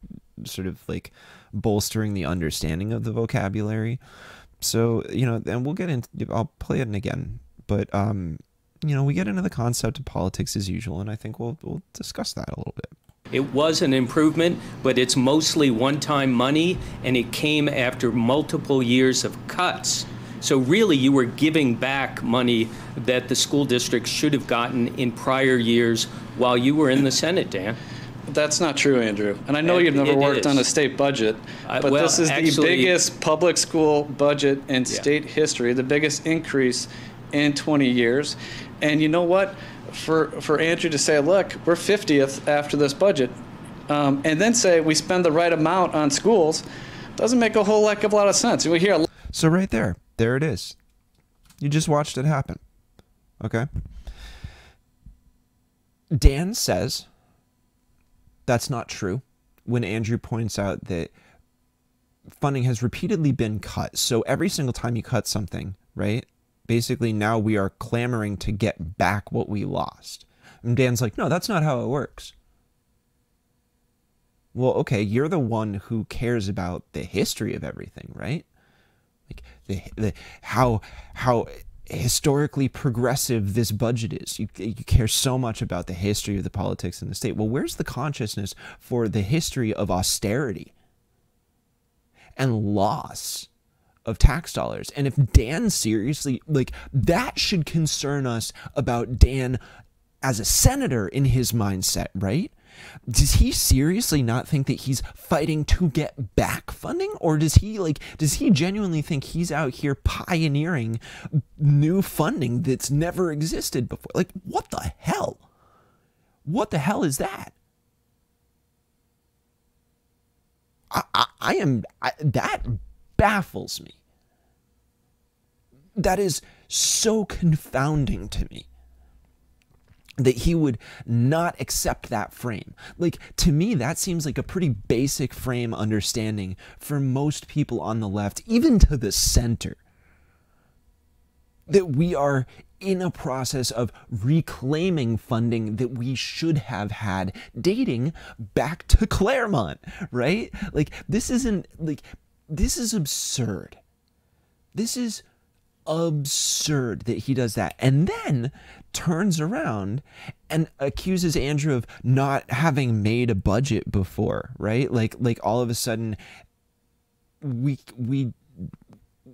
A: sort of like bolstering the understanding of the vocabulary so you know, and we'll get into. I'll play it again, but um, you know, we get into the concept of politics as usual, and I think we'll we'll discuss that a little bit.
D: It was an improvement, but it's mostly one-time money, and it came after multiple years of cuts. So really, you were giving back money that the school district should have gotten in prior years while you were in the Senate, Dan.
E: That's not true, Andru. And I know you've never worked is. on a state budget, uh, but well, this is actually, the biggest public school budget in yeah. state history, the biggest increase in 20 years. And you know what? For for Andru to say, look, we're 50th after this budget, um, and then say we spend the right amount on schools, doesn't make a whole heck of a lot of sense. We hear.
A: So right there, there it is. You just watched it happen. Okay. Dan says that's not true. When Andru points out that funding has repeatedly been cut. So every single time you cut something, right? Basically, now we are clamoring to get back what we lost. And Dan's like, no, that's not how it works. Well, okay, you're the one who cares about the history of everything, right? Like the the how how historically progressive this budget is. You, you care so much about the history of the politics in the state. Well, where's the consciousness for the history of austerity and loss of tax dollars? And if Dan seriously, like, that should concern us about Dan as a senator in his mindset, right? does he seriously not think that he's fighting to get back funding or does he like does he genuinely think he's out here pioneering new funding that's never existed before like what the hell what the hell is that i i, I am I, that baffles me that is so confounding to me that he would not accept that frame. Like, to me, that seems like a pretty basic frame understanding for most people on the left, even to the center. That we are in a process of reclaiming funding that we should have had dating back to Claremont, right? Like, this isn't, like, this is absurd. This is absurd that he does that and then turns around and accuses Andru of not having made a budget before, right? Like like all of a sudden we we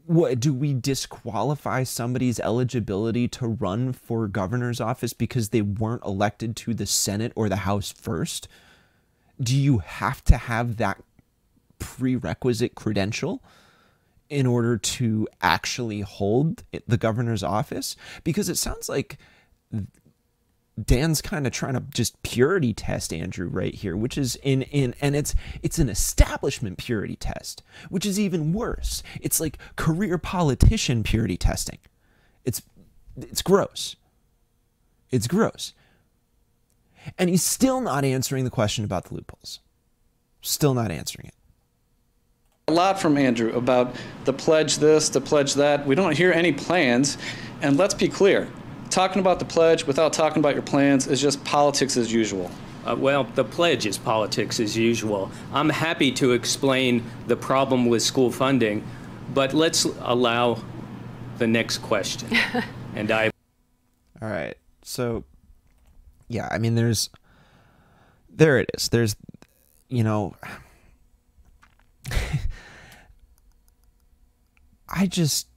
A: what do we disqualify somebody's eligibility to run for governor's office because they weren't elected to the Senate or the House first? Do you have to have that prerequisite credential? in order to actually hold the governor's office? Because it sounds like Dan's kind of trying to just purity test Andru right here, which is in in and it's it's an establishment purity test, which is even worse. It's like career politician purity testing. It's it's gross. It's gross. And he's still not answering the question about the loopholes. Still not answering it
E: a lot from Andru about the pledge this, the pledge that. We don't hear any plans. And let's be clear talking about the pledge without talking about your plans is just politics as usual.
D: Uh, well, the pledge is politics as usual. I'm happy to explain the problem with school funding, but let's allow the next question. *laughs* and I.
A: All right. So, yeah, I mean, there's. There it is. There's, you know. I just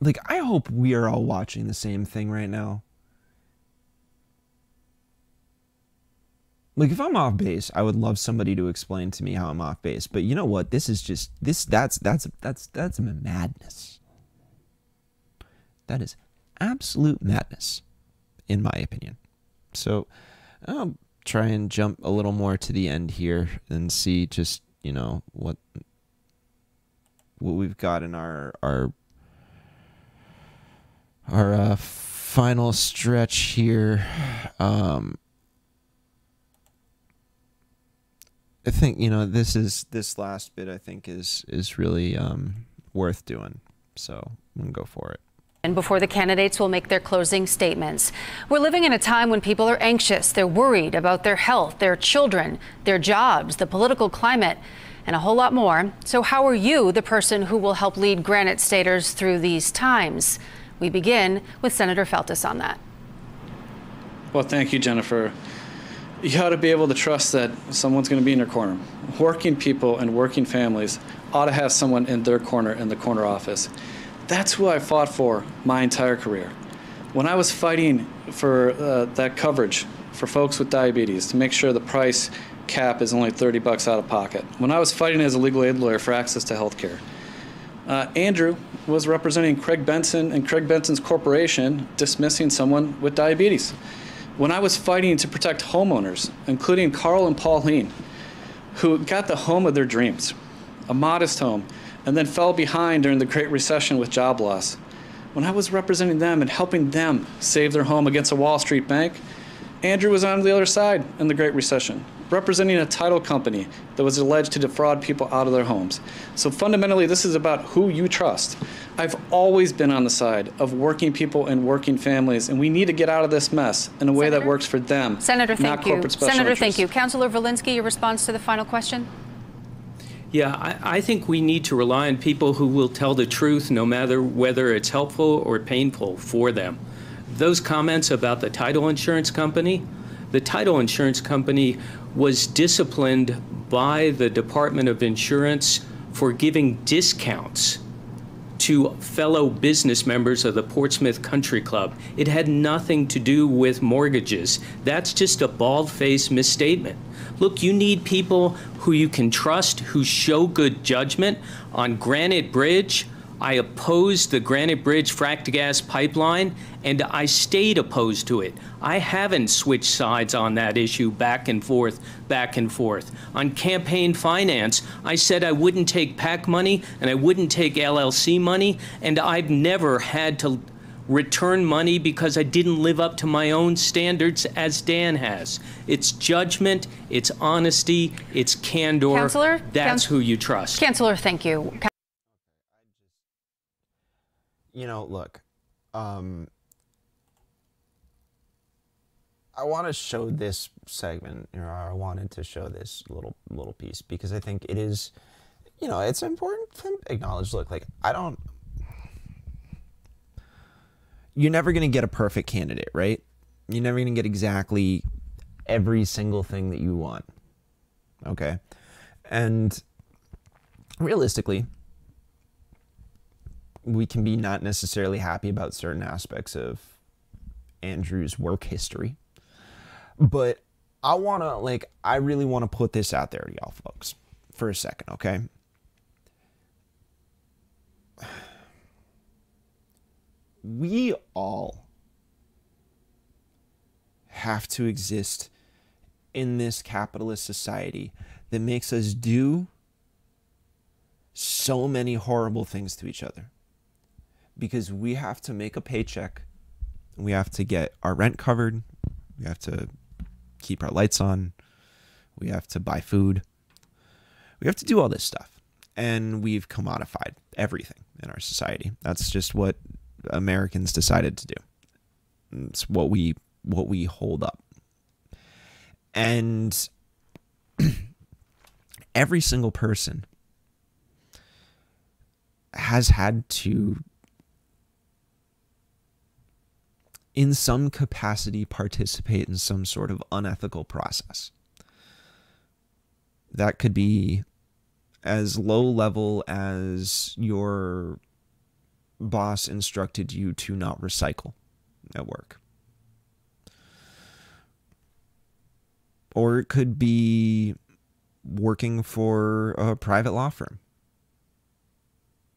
A: like I hope we are all watching the same thing right now. Like if I'm off base, I would love somebody to explain to me how I'm off base. But you know what? This is just this that's that's that's that's madness. That is absolute madness in my opinion. So I'll try and jump a little more to the end here and see just you know what what we've got in our our our uh, final stretch here. Um, I think you know this is this last bit. I think is is really um, worth doing. So I'm gonna go for it.
C: And before the candidates will make their closing statements. We're living in a time when people are anxious. They're worried about their health, their children, their jobs, the political climate, and a whole lot more. So, how are you the person who will help lead Granite Staters through these times? We begin with Senator Feltes on that.
E: Well, thank you, Jennifer. You ought to be able to trust that someone's going to be in your corner. Working people and working families ought to have someone in their corner in the corner office. That's who I fought for my entire career. When I was fighting for uh, that coverage for folks with diabetes to make sure the price cap is only 30 bucks out of pocket. When I was fighting as a legal aid lawyer for access to health care, uh, Andru was representing Craig Benson and Craig Benson's corporation dismissing someone with diabetes. When I was fighting to protect homeowners, including Carl and Pauline, who got the home of their dreams, a modest home and then fell behind during the Great Recession with job loss. When I was representing them and helping them save their home against a Wall Street bank, Andru was on the other side in the Great Recession, representing a title company that was alleged to defraud people out of their homes. So fundamentally, this is about who you trust. I've always been on the side of working people and working families, and we need to get out of this mess in a way that works for them,
C: Senator,
E: not
C: thank
E: corporate
C: you. Senator,
E: interests.
C: thank you. Councillor Volinsky, your response to the final question?
D: Yeah, I, I, think we need to rely on people who will tell the truth no matter whether it's helpful or painful for them. Those comments about the title insurance company, the title insurance company was disciplined by the Department of Insurance for giving discounts to fellow business members of the Portsmouth Country Club. It had nothing to do with mortgages. That's just a bald faced misstatement. Look, you need people who you can trust, who show good judgment on Granite Bridge, I opposed the Granite Bridge fracked gas pipeline, and I stayed opposed to it. I haven't switched sides on that issue back and forth, back and forth. On campaign finance, I said I wouldn't take PAC money and I wouldn't take LLC money, and I've never had to return money because I didn't live up to my own standards as Dan has. It's judgment, it's honesty, it's candor.
C: Councilor?
D: That's who you trust.
C: Councilor, thank you.
A: you know, look, um, I want to show this segment, or I wanted to show this little little piece because I think it is, you know, it's important to acknowledge. Look, like I don't, you're never gonna get a perfect candidate, right? You're never gonna get exactly every single thing that you want. Okay, and realistically, we can be not necessarily happy about certain aspects of Andru's work history. But I want to, like, I really want to put this out there to y'all folks for a second, okay? We all have to exist in this capitalist society that makes us do so many horrible things to each other because we have to make a paycheck. We have to get our rent covered. We have to keep our lights on. We have to buy food. We have to do all this stuff. And we've commodified everything in our society. That's just what Americans decided to do. It's what we what we hold up. And *clears throat* every single person has had to in some capacity participate in some sort of unethical process. That could be as low level as your boss instructed you to not recycle at work. Or it could be working for a private law firm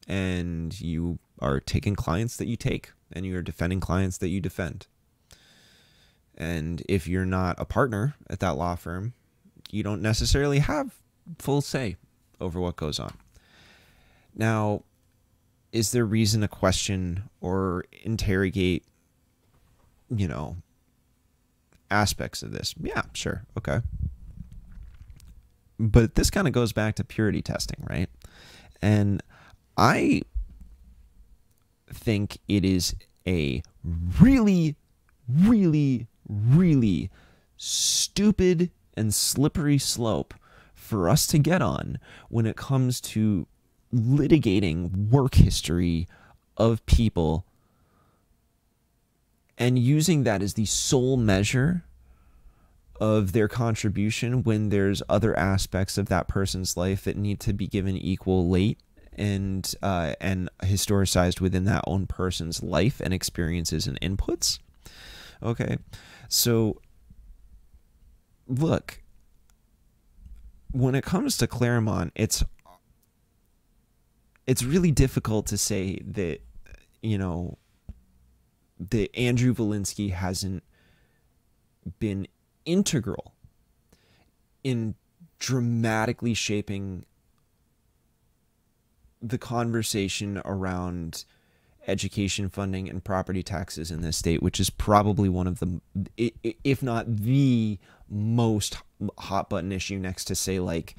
A: and you are taking clients that you take and you are defending clients that you defend. And if you're not a partner at that law firm, you don't necessarily have full say over what goes on. Now, is there reason to question or interrogate, you know, aspects of this? Yeah, sure. Okay. But this kind of goes back to purity testing, right? And I think it is a really, really, really stupid and slippery slope for us to get on when it comes to litigating work history of people and using that as the sole measure of their contribution when there's other aspects of that person's life that need to be given equal weight and uh, and historicized within that own person's life and experiences and inputs. Okay, so look, when it comes to Claremont, it's it's really difficult to say that you know that Andru Volinsky hasn't been integral in dramatically shaping the conversation around education funding and property taxes in this state, which is probably one of the, if not the most hot button issue next to, say, like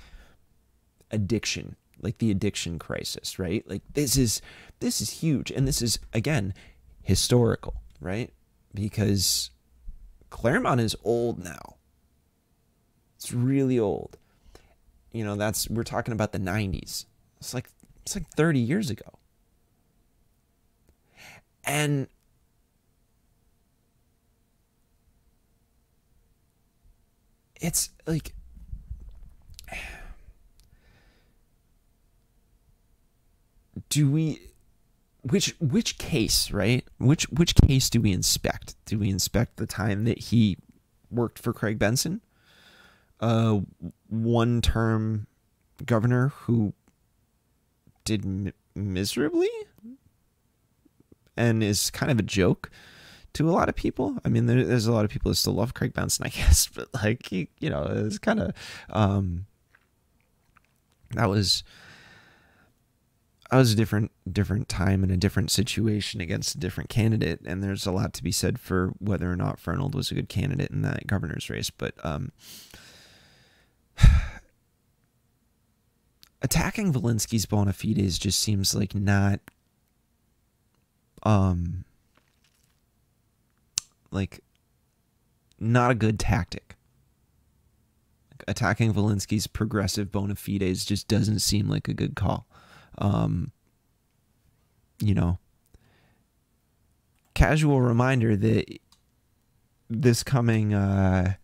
A: addiction, like the addiction crisis, right? Like this is this is huge, and this is again historical, right? Because Claremont is old now. It's really old. You know, that's we're talking about the 90s. It's like it's like 30 years ago. And it's like do we which which case, right? Which which case do we inspect? Do we inspect the time that he worked for Craig Benson? Uh one term governor who did m- miserably and is kind of a joke to a lot of people. I mean, there, there's a lot of people who still love Craig Benson, *laughs* I guess, but like, he, you know, it's kind of, um, that was, I was a different, different time and a different situation against a different candidate. And there's a lot to be said for whether or not Fernald was a good candidate in that governor's race. But, um, *sighs* attacking Volinsky's bona fides just seems like not um like not a good tactic. Attacking Volinsky's progressive bona fides just doesn't seem like a good call. Um you know, casual reminder that this coming uh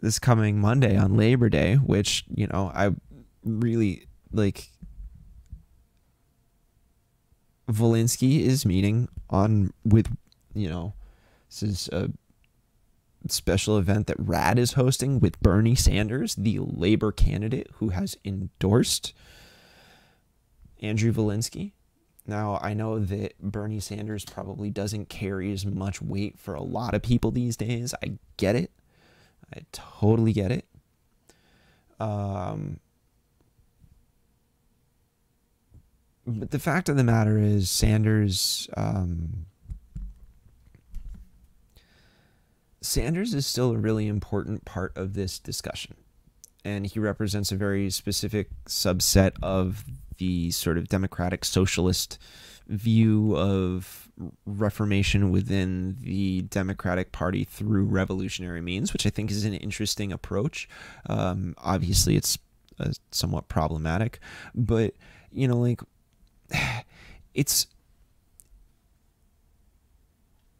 A: this coming Monday on Labor Day, which, you know, I really like Volinsky is meeting on with you know this is a special event that Rad is hosting with Bernie Sanders, the Labor candidate who has endorsed Andru Volinsky. Now, I know that Bernie Sanders probably doesn't carry as much weight for a lot of people these days. I get it. I totally get it. Um, but the fact of the matter is, Sanders. Um, Sanders is still a really important part of this discussion. And he represents a very specific subset of the sort of democratic socialist view of reformation within the Democratic Party through revolutionary means, which I think is an interesting approach. Um, obviously, it's uh, somewhat problematic, but you know, like *sighs* it's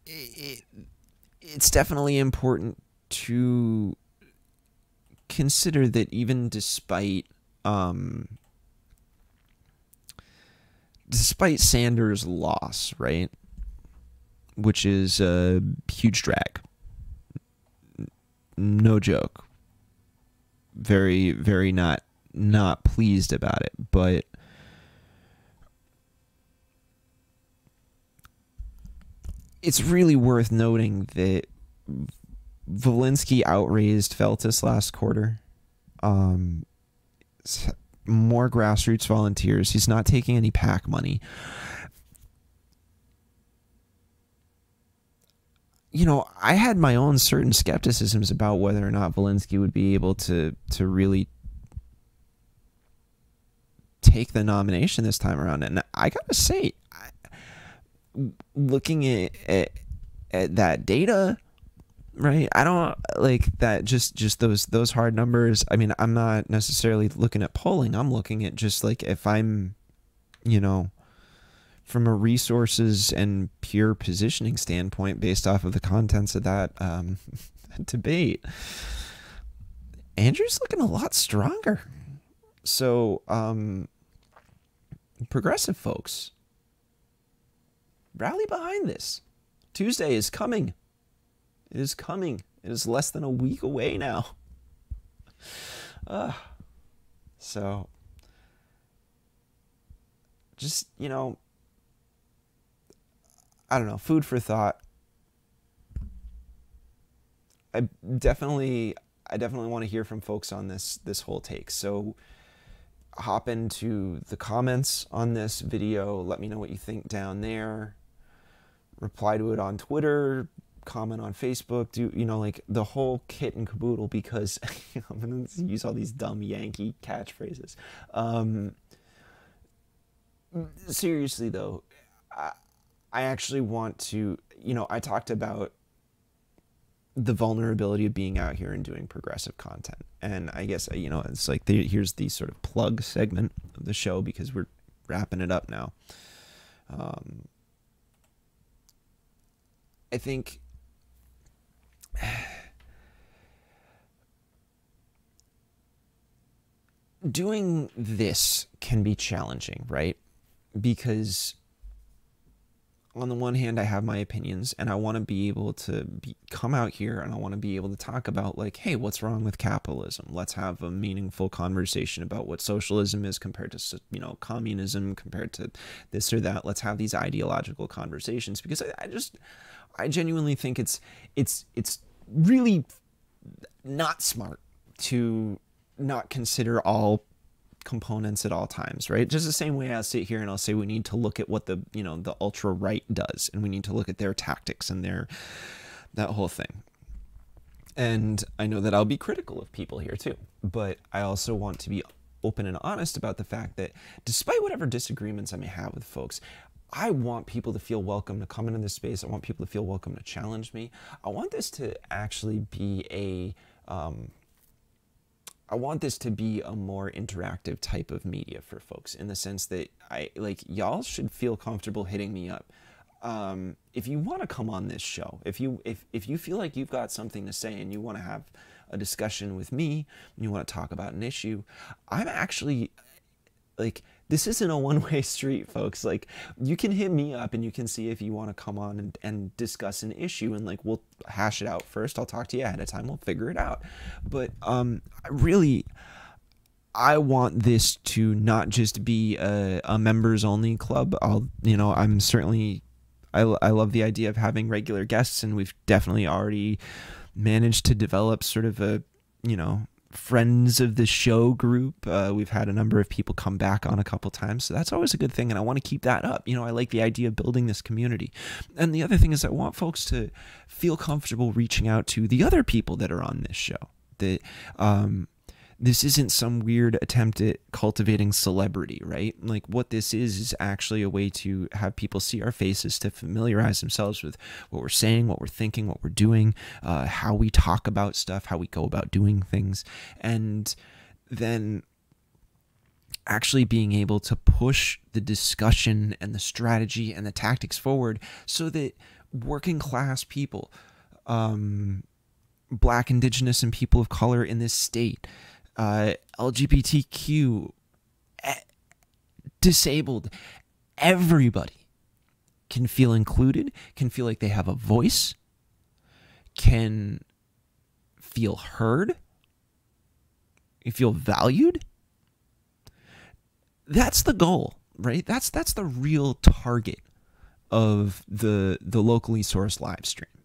A: it, it's definitely important to consider that even despite um, despite Sanders' loss, right, which is a huge drag, no joke. Very, very not not pleased about it, but it's really worth noting that Volinsky outraised Feltes last quarter. Um, more grassroots volunteers. He's not taking any PAC money. You know, I had my own certain skepticisms about whether or not Volinsky would be able to to really take the nomination this time around. And I gotta say, looking at, at, at that data right i don't like that just just those those hard numbers i mean i'm not necessarily looking at polling i'm looking at just like if i'm you know from a resources and pure positioning standpoint based off of the contents of that um, *laughs* debate andru's looking a lot stronger so um progressive folks rally behind this. Tuesday is coming. It is coming. It is less than a week away now. Uh, so, just, you know, I don't know, food for thought. I definitely I definitely want to hear from folks on this this whole take. So hop into the comments on this video, let me know what you think down there reply to it on Twitter, comment on Facebook, do you know like the whole kit and caboodle because *laughs* I'm gonna *laughs* use all these dumb Yankee catchphrases. Um, seriously though, I, I actually want to, you know, I talked about the vulnerability of being out here and doing progressive content, and I guess you know it's like the, here's the sort of plug segment of the show because we're wrapping it up now. Um, I think *sighs* doing this can be challenging, right? Because on the one hand, I have my opinions and I want to be able to be, come out here and I want to be able to talk about, like, hey, what's wrong with capitalism? Let's have a meaningful conversation about what socialism is compared to, you know, communism, compared to this or that. Let's have these ideological conversations because I, I just, I genuinely think it's, it's, it's really not smart to not consider all components at all times, right? Just the same way I sit here and I'll say we need to look at what the, you know, the ultra right does and we need to look at their tactics and their that whole thing. And I know that I'll be critical of people here too, but I also want to be open and honest about the fact that despite whatever disagreements I may have with folks, I want people to feel welcome to come into this space. I want people to feel welcome to challenge me. I want this to actually be a um, I want this to be a more interactive type of media for folks in the sense that I like y'all should feel comfortable hitting me up. Um, if you want to come on this show, if you if if you feel like you've got something to say and you want to have a discussion with me, you want to talk about an issue, I'm actually like this isn't a one-way *laughs* street folks. Like you can hit me up and you can see if you want to come on and, and discuss an issue and like we'll hash it out first. I'll talk to you ahead of time. We'll figure it out. But um really I want this to not just be a, a members only club. I'll, you know, I'm certainly, I, I love the idea of having regular guests, and we've definitely already managed to develop sort of a, you know, friends of the show group. Uh, we've had a number of people come back on a couple times, so that's always a good thing, and I want to keep that up. You know, I like the idea of building this community. And the other thing is, I want folks to feel comfortable reaching out to the other people that are on this show. That um, this isn't some weird attempt at cultivating celebrity, right? Like what this is is actually a way to have people see our faces to familiarize themselves with what we're saying, what we're thinking, what we're doing, uh, how we talk about stuff, how we go about doing things, and then actually being able to push the discussion and the strategy and the tactics forward so that working class people, um, black, indigenous, and people of color in this state, uh, LGBTQ, disabled, everybody can feel included, can feel like they have a voice, can feel heard, feel valued. That's the goal, right? That's that's the real target of the the locally sourced live stream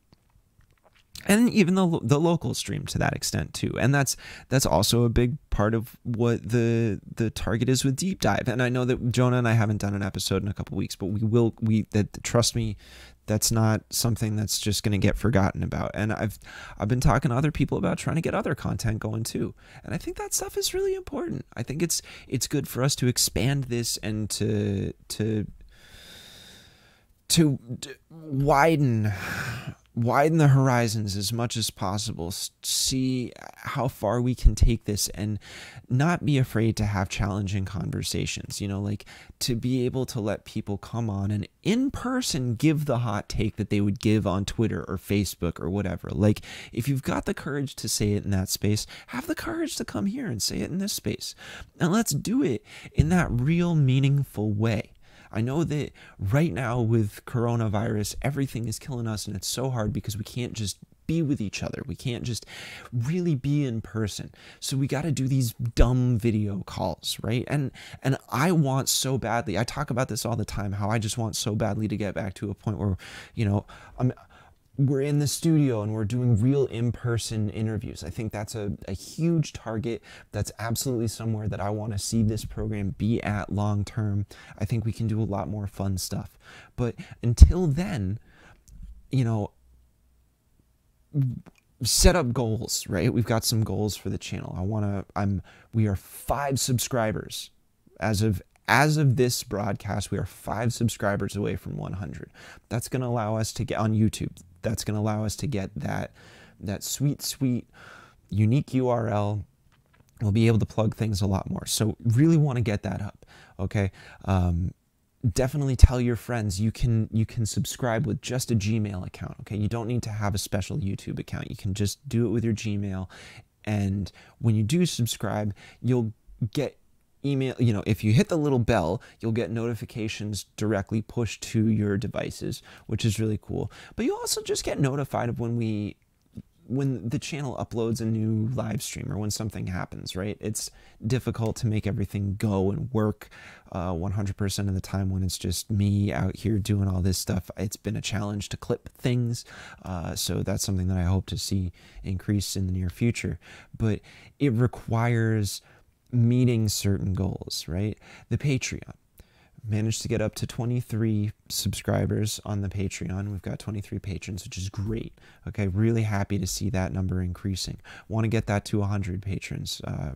A: and even the the local stream to that extent too. And that's that's also a big part of what the the target is with deep dive. And i know that jonah and i haven't done an episode in a couple weeks but we will we that trust me that's not something that's just going to get forgotten about. And i've i've been talking to other people about trying to get other content going too. And i think that stuff is really important. I think it's it's good for us to expand this and to to to widen widen the horizons as much as possible see how far we can take this and not be afraid to have challenging conversations you know like to be able to let people come on and in person give the hot take that they would give on Twitter or Facebook or whatever. Like if you've got the courage to say it in that space have the courage to come here and say it in this space. And let's do it in that real meaningful way I know that right now with coronavirus, everything is killing us, and it's so hard because we can't just be with each other. We can't just really be in person. So we got to do these dumb video calls, right? And and I want so badly. I talk about this all the time how I just want so badly to get back to a point where, you know, I'm we're in the studio and we're doing real in-person interviews. I think that's a, a huge target. That's absolutely somewhere that I want to see this program be at long term. I think we can do a lot more fun stuff. But until then, you know, set up goals, right? We've got some goals for the channel. I want to I'm we are 5 subscribers as of as of this broadcast, we are five subscribers away from 100. That's going to allow us to get on YouTube that's going to allow us to get that that sweet sweet unique URL we'll be able to plug things a lot more. So really want to get that up okay? Um, definitely tell your friends you can you can subscribe with just a gmail account okay? You don't need to have a special youtube account. You can just do it with your gmail. And when you do subscribe you'll get email, you know, if you hit the little bell, you'll get notifications directly pushed to your devices, which is really cool. But you also just get notified of when we when the channel uploads a new live stream or when something happens, right? It's difficult to make everything go and work uh, 100% of the time when it's just me out here doing all this stuff. It's been a challenge to clip things. Uh, so that's something that I hope to see increase in the near future. But it requires meeting certain goals, right? The Patreon managed to get up to 23 subscribers on the Patreon. We've got 23 patrons, which is great. Okay, really happy to see that number increasing. Want to get that to 100 patrons uh,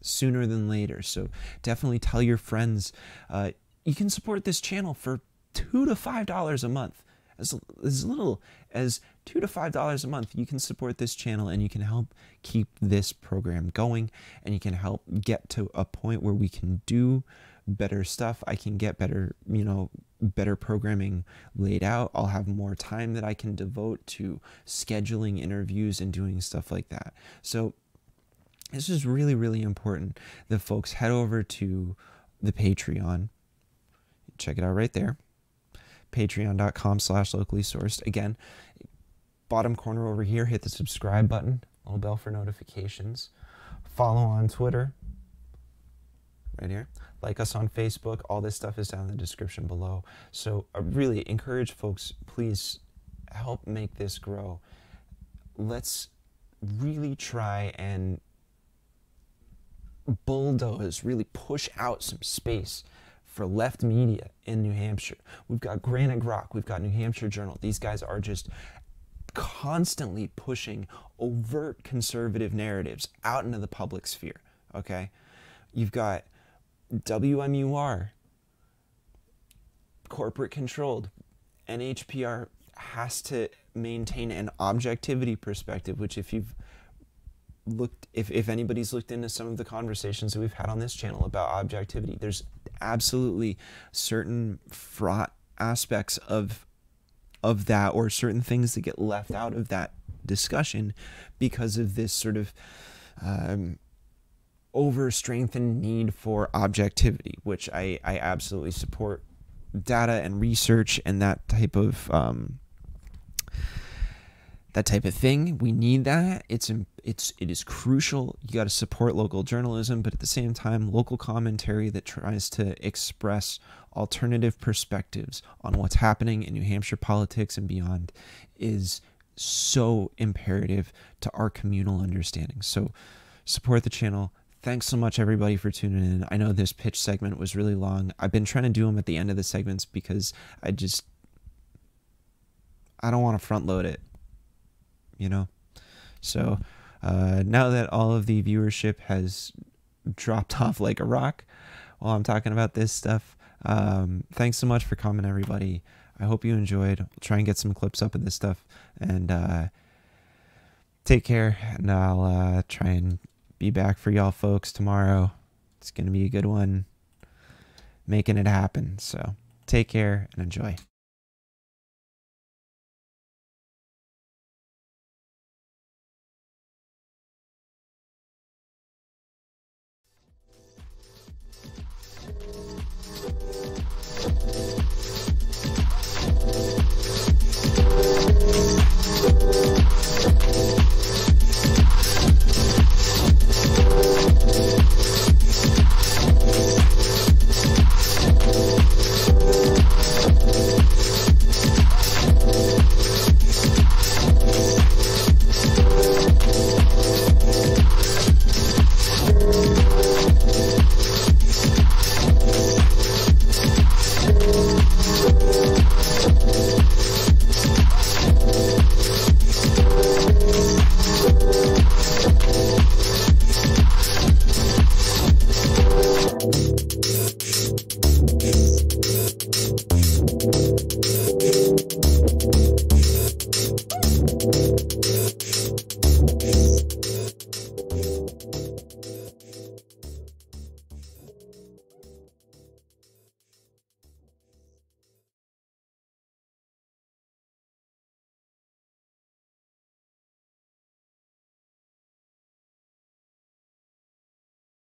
A: sooner than later. So definitely tell your friends. Uh, you can support this channel for two to five dollars a month. As, as little as two to five dollars a month, you can support this channel and you can help keep this program going and you can help get to a point where we can do better stuff. I can get better, you know, better programming laid out. I'll have more time that I can devote to scheduling interviews and doing stuff like that. So this is really, really important that folks head over to the Patreon. Check it out right there. Patreon.com slash locally sourced. Again, bottom corner over here, hit the subscribe button, little bell for notifications. Follow on Twitter, right here. Like us on Facebook. All this stuff is down in the description below. So I really encourage folks, please help make this grow. Let's really try and bulldoze, really push out some space for left media in New Hampshire. We've got Granite Grok, we've got New Hampshire Journal. These guys are just constantly pushing overt conservative narratives out into the public sphere. Okay? You've got WMUR, corporate controlled. NHPR has to maintain an objectivity perspective, which if you've looked if, if anybody's looked into some of the conversations that we've had on this channel about objectivity, there's absolutely certain fraught aspects of of that or certain things that get left out of that discussion because of this sort of um, over strengthened need for objectivity, which I, I absolutely support data and research and that type of um, that type of thing. We need that. It's it's it is crucial. You got to support local journalism, but at the same time, local commentary that tries to express alternative perspectives on what's happening in New Hampshire politics and beyond is so imperative to our communal understanding. So support the channel, Thanks so much, everybody, for tuning in. I know this pitch segment was really long. I've been trying to do them at the end of the segments because I just, I don't want to front load it, you know? So uh, now that all of the viewership has dropped *laughs* off like a rock while I'm talking about this stuff, um, thanks so much for coming, everybody. I hope you enjoyed. We'll try and get some clips up of this stuff. And uh, take care, and I'll uh, try and be back for y'all folks tomorrow. It's going to be a good one. Making it happen. So take care and enjoy.